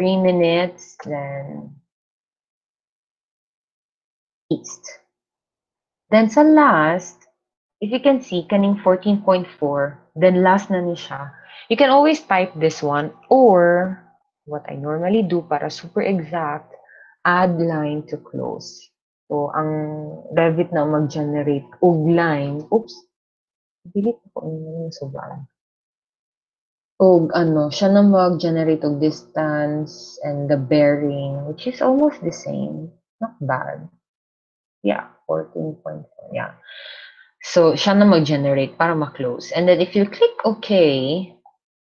3 minutes, then east. Then sa last, if you can see, kaning 14.4, then last na ni siya. You can always type this one, or what I normally do para super exact, add line to close. So, ang Revit na mag-generate og line, oops, delete ko yung suban. Og ano, siya na mag-generate og distance and the bearing, which is almost the same. Not bad. Yeah, 14.4. Yeah. So, siya na mag-generate para ma-close. And then if you click OK,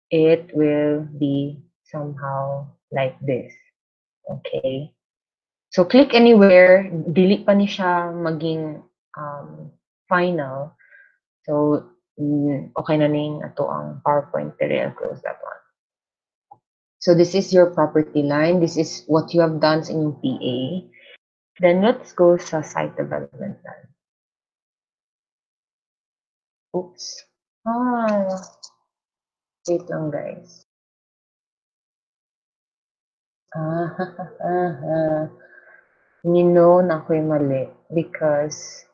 it will be somehow like this. Okay. So, click anywhere. Dili pa ni siya maging um, final. So, okay na ning ato ang PowerPoint diri. I'll close that one. So, this is your property line. This is what you have done in yung PA. Then, let's go sa site development plan. Oops. Ah. Wait lang, guys. Ah, ah, ah. You know na ako'y mali because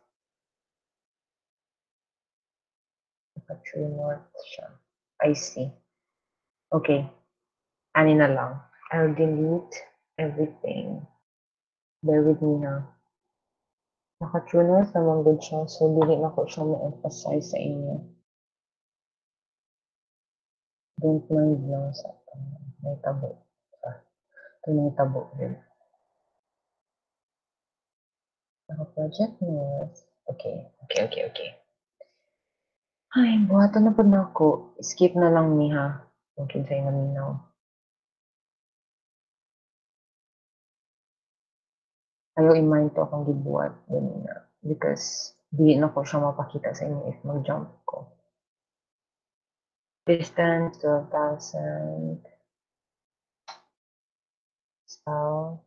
Actually, north siya. I see. Okay. Ani na lang. I'll delete everything. Bear with me na. Naka-true north naman good siya. So, dili na ko siya ma-emphasize sa inyo. Don't mind lang sa may tabo. Ito may tabo din. Naka-project north. Okay. Okay, okay, okay. Ay, buhatan na po na ako. Skip na lang mi ha. Kung kinsay na minaw. ayaw i-mind to akong gibuhat din na because di na ko siya mapakita sa inyo if mag-jump ko. Distance 12,000 south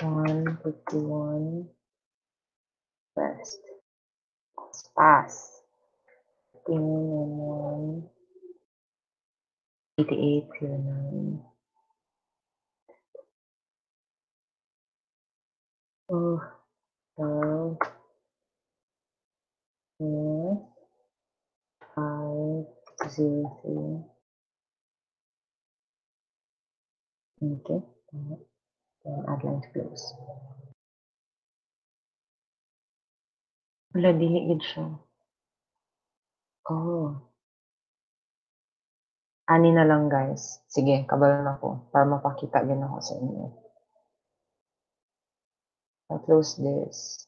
151 west. Pass. Tingnan naman. 88 09. Oh, so yes, five zero three. Okay, then add line to close. Oh. Ani na lang guys. Sige, kabalo na ko para mapakita din ako sa inyo. I'll close this.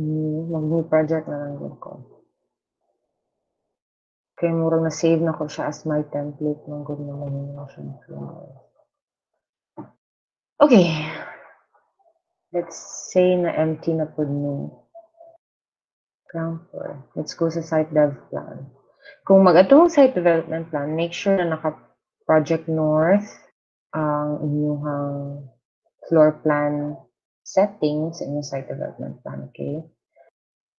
Hmm, mag-new project na lang din ko. Kaya mura na save na ko siya as my template ng good naman yung motion. Okay. Let's say na empty na po ni ground floor. Let's go sa site dev plan. Kung mag-atong site development plan, make sure na naka-project north ang inyong floor plan settings sa inyong site development plan, okay?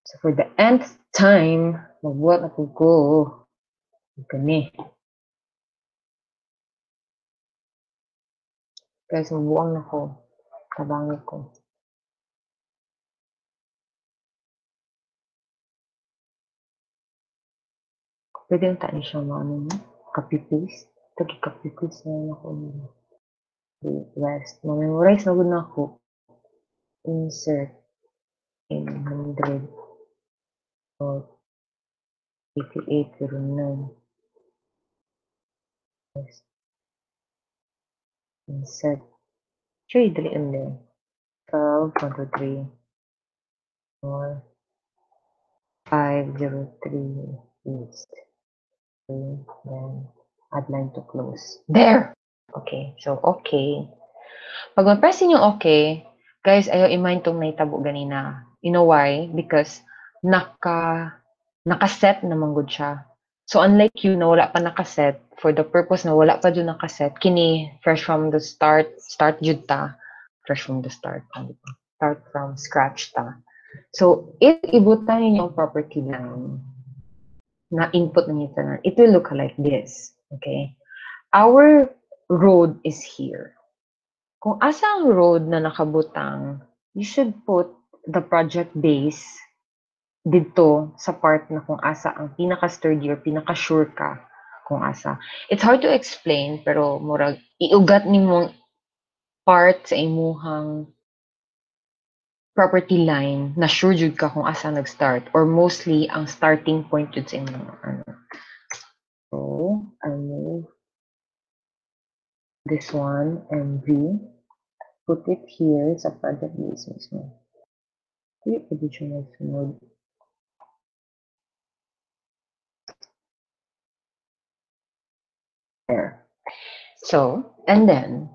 So for the nth time, magbuhat na po ko. Gani. Guys, mabuang na ko. Tabangi ko. Pwede yung taan siya mga ano, copy-paste. Tagi copy-paste na ako nila. Last, na-memorize na gud na ako. Insert in 100. So, 8809. Yes. Insert. Sure, dali ang din. 12.3. Or 503 east. Okay, then add line to close. There! Okay, so okay. Pag ma-press yung okay, guys, ayaw i-mind tong naitabo ganina. You know why? Because naka nakaset naman good siya. So unlike you na wala pa nakaset, for the purpose na wala pa dyan nakaset, kini fresh from the start, start jud ta. Fresh from the start. ano? Start from scratch ta. So, if ibutan ninyo ang property line na input ninyo tanan, it will look like this. Okay? Our road is here. Kung asa ang road na nakabutang, you should put the project base dito sa part na kung asa ang pinaka-sturdy or pinaka-sure ka kung asa. It's hard to explain, pero murag, iugat ni mong part sa imuhang property line na sure jud ka kung asa nag-start or mostly ang starting point jud sa inyong ano. So, I move this one and V. Put it here sa project base mismo. Hindi pwede siya magsunod. There. So, and then,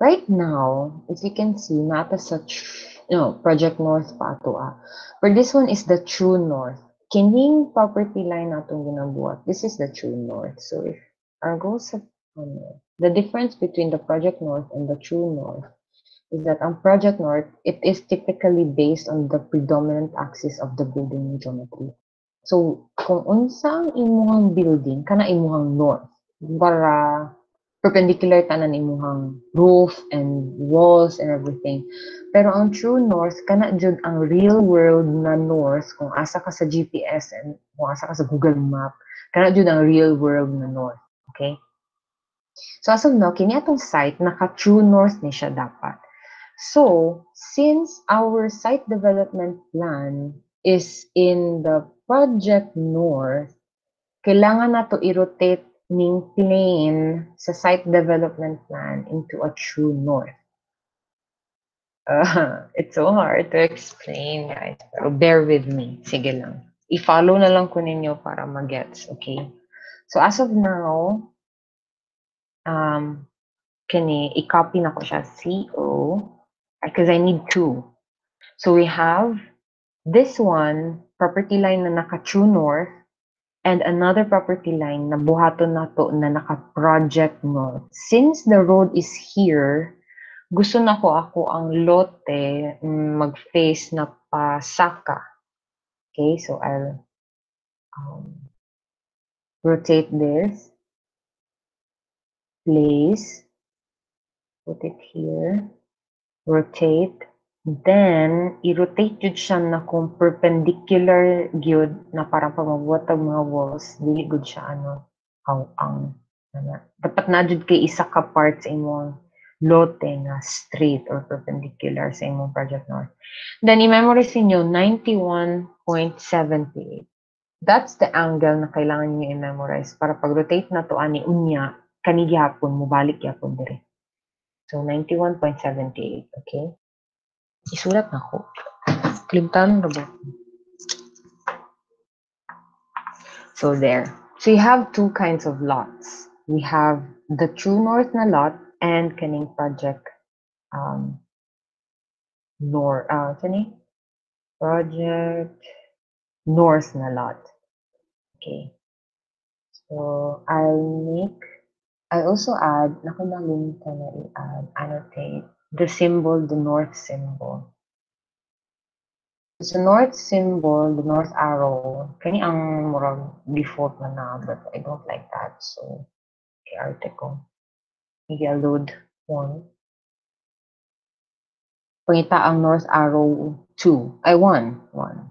right now, if you can see, not as such, no, Project North pa ah. But this one is the true north. Kining property line natong ginabuhat, this is the true north. So if our goal sa ano, the difference between the Project North and the true north is that ang Project North, it is typically based on the predominant axis of the building geometry. So, kung unsang imuhang building, kana imuhang north, para perpendicular tanan imuhang roof and walls and everything. Pero ang true north, kana jud ang real world na north, kung asa ka sa GPS and kung asa ka sa Google Map, kana jud ang real world na north. Okay? So as of now, kini atong site, naka-true north ni siya dapat. So, since our site development plan is in the project north, kailangan na to i-rotate ning plane sa site development plan into a true north. Uh, it's so hard to explain, guys. Pero bear with me. Sige lang. I-follow na lang ko ninyo para magets, okay? So as of now, um, kini, i-copy na ko siya, CO, because I need two. So we have this one, property line na naka-true north, and another property line na buhaton na to na naka-project north. Since the road is here, gusto na ko ako ang lote mm, mag-face na pa Saka. Okay, so I'll um, rotate this, place, put it here, rotate, then i-rotate jud siya na kung perpendicular gyud na parang pamabuhat ang mga walls, dili gud siya ano, ang ang ano. Dapat na jud kay isa ka part sa imong lote nga straight or perpendicular sa imong project north. Then i-memorize niyo 91.78. That's the angle na kailangan niyo i-memorize para pag-rotate na to ani unya kani gyapon mubalik gyapon dire. So 91.78, okay? Isulat na ko. Klimtan na ba? So there. So you have two kinds of lots. We have the true north na lot and kaning project um nor uh project north na lot. Okay. So I'll make I also add nakalimutan na i-add annotate the symbol the north symbol. So north symbol, the north arrow, kani ang murag default na na, but I don't like that. So, okay, article. Load one. Pangita ang north arrow 2. Ay, 1. 1.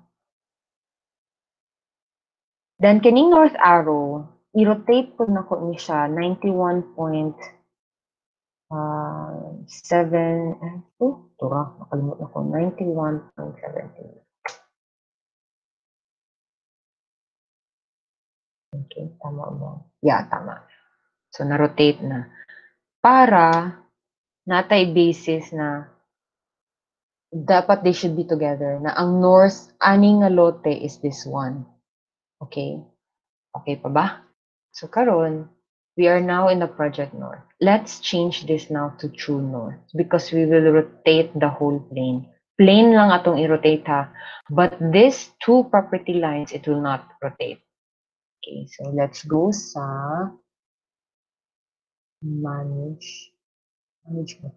Then, kaning north arrow, i-rotate ko na ko ni siya 91.7 uh, 7 oh, tura, nakalimut na ko 91.70. Okay, tama mo. Yeah, tama. So, na-rotate na. Para natay basis na dapat they should be together na ang north ani nga lote is this one. Okay? Okay pa ba? So karon, we are now in the project north. Let's change this now to true north because we will rotate the whole plane. Plane lang atong i-rotate ha. But these two property lines, it will not rotate. Okay, so let's go sa manage. Manage to.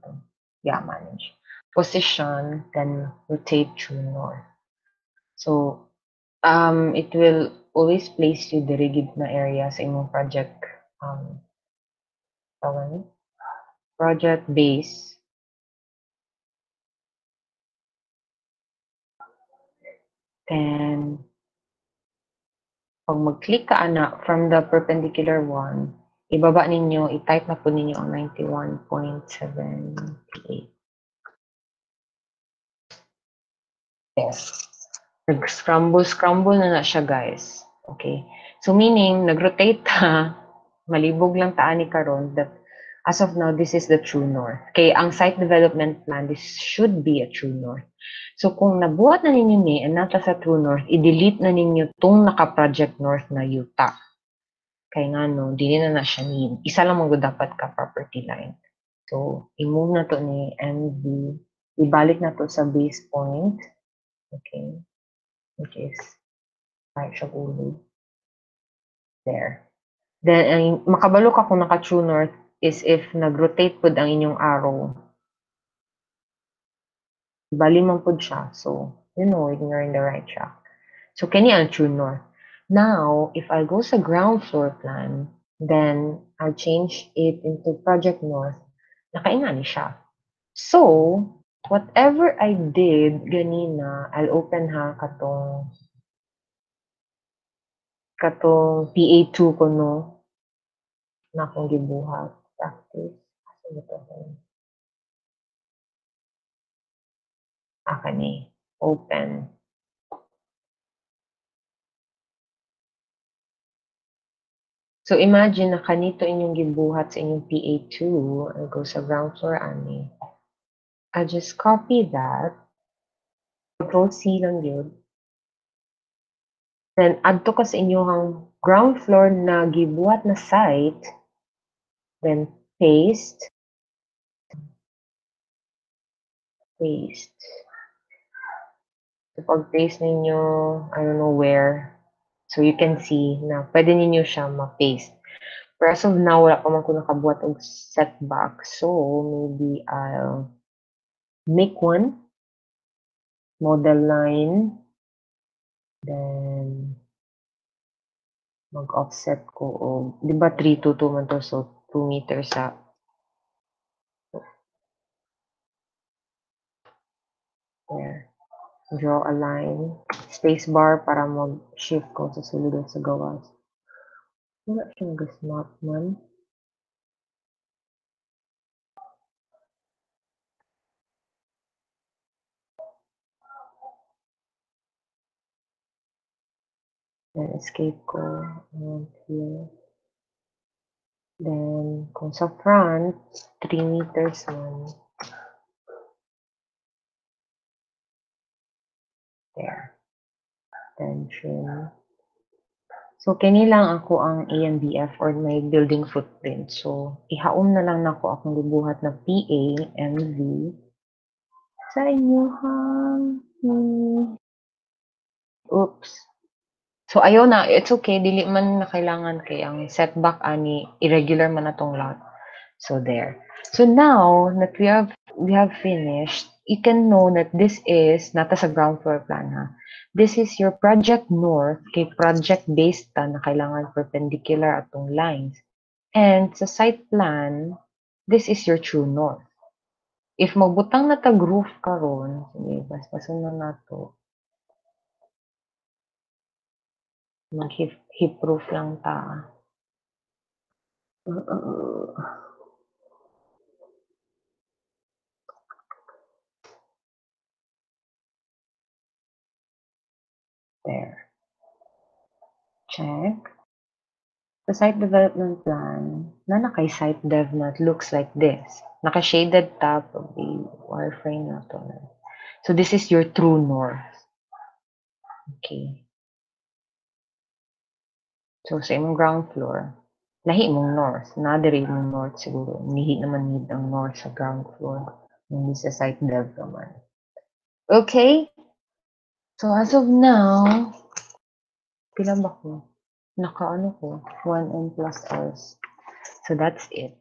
Yeah, manage. Position, then rotate true north. So, um, it will always place you the rigid na area sa imong project um, project base. Then, pag mag-click ka ana from the perpendicular one, ibaba ninyo, i-type na po ninyo ang 91.78. Yes. Nag-scramble, scramble na na siya, guys. Okay. So, meaning, nag-rotate ta, malibog lang taan ni karon that as of now, this is the true north. Okay, ang site development plan, this should be a true north. So, kung nabuhat na ninyo ni, and nata sa true north, i-delete na ninyo tong naka-project north na yuta. Kaya nga, no, di na na siya ni, isa lang mag dapat ka property line. So, i-move na to ni NV, ibalik na to sa base point. Okay. Which is, right siya ulo. There. Then, ang makabalo ka kung naka-true north is if nag-rotate pod ang inyong arrow. Bali man pod siya. So, you know, you're in the right track. So, kani ang true north. Now, if I go sa ground floor plan, then I'll change it into project north. Nakaingani siya. So, whatever I did ganina, I'll open ha katong katong PA2 ko no na akong gibuhat practice. Asa ba to? Aka ni open. So imagine na kanito inyong gibuhat sa inyong PA2. I'll go sa ground floor ani. I just copy that. Control C lang yun. Then, adto ka sa inyong ground floor na gibuhat na site. Then, paste. Paste. So, pag-paste ninyo, I don't know where. So, you can see na pwede ninyo siya ma-paste. Pero as of now, wala pa man ko nakabuhat og setback. So, maybe I'll make one. Model line. Then, mag-offset ko og, di ba 322 man to? So, 2 meters sa there. Draw a line. Space bar para mag-shift ko sa sulod sa gawas. Wala siyang gasmap man. Then, escape ko. And here. Then, kung sa front, 3 meters man. There. Tension. So, kini lang ako ang AMBF or may building footprint. So, ihaom na lang nako akong gibuhat na PA, MV sa inyo hmm. Oops. So, ayaw na. It's okay. Dili man na kailangan kay ang setback ani irregular man atong lot. So, there. So, now that we have we have finished, you can know that this is nata sa ground floor plan ha. This is your project north kay project based ta na kailangan perpendicular atong lines. And sa site plan, this is your true north. If magbutang na tag roof karon, sige, basbason na nato. Mag hip, hip roof lang ta. Uh, uh, there. Check. The site development plan, na nakay site dev na it looks like this. Naka-shaded top of the wireframe na to. So this is your true north. Okay. So sa imong ground floor, lahi mong north. Nadiri mong north siguro. Nihi naman need ang north sa ground floor. Hindi sa site dev naman. Okay? So as of now, pila ba ko? Naka ano ko? 1 n plus hours. So that's it.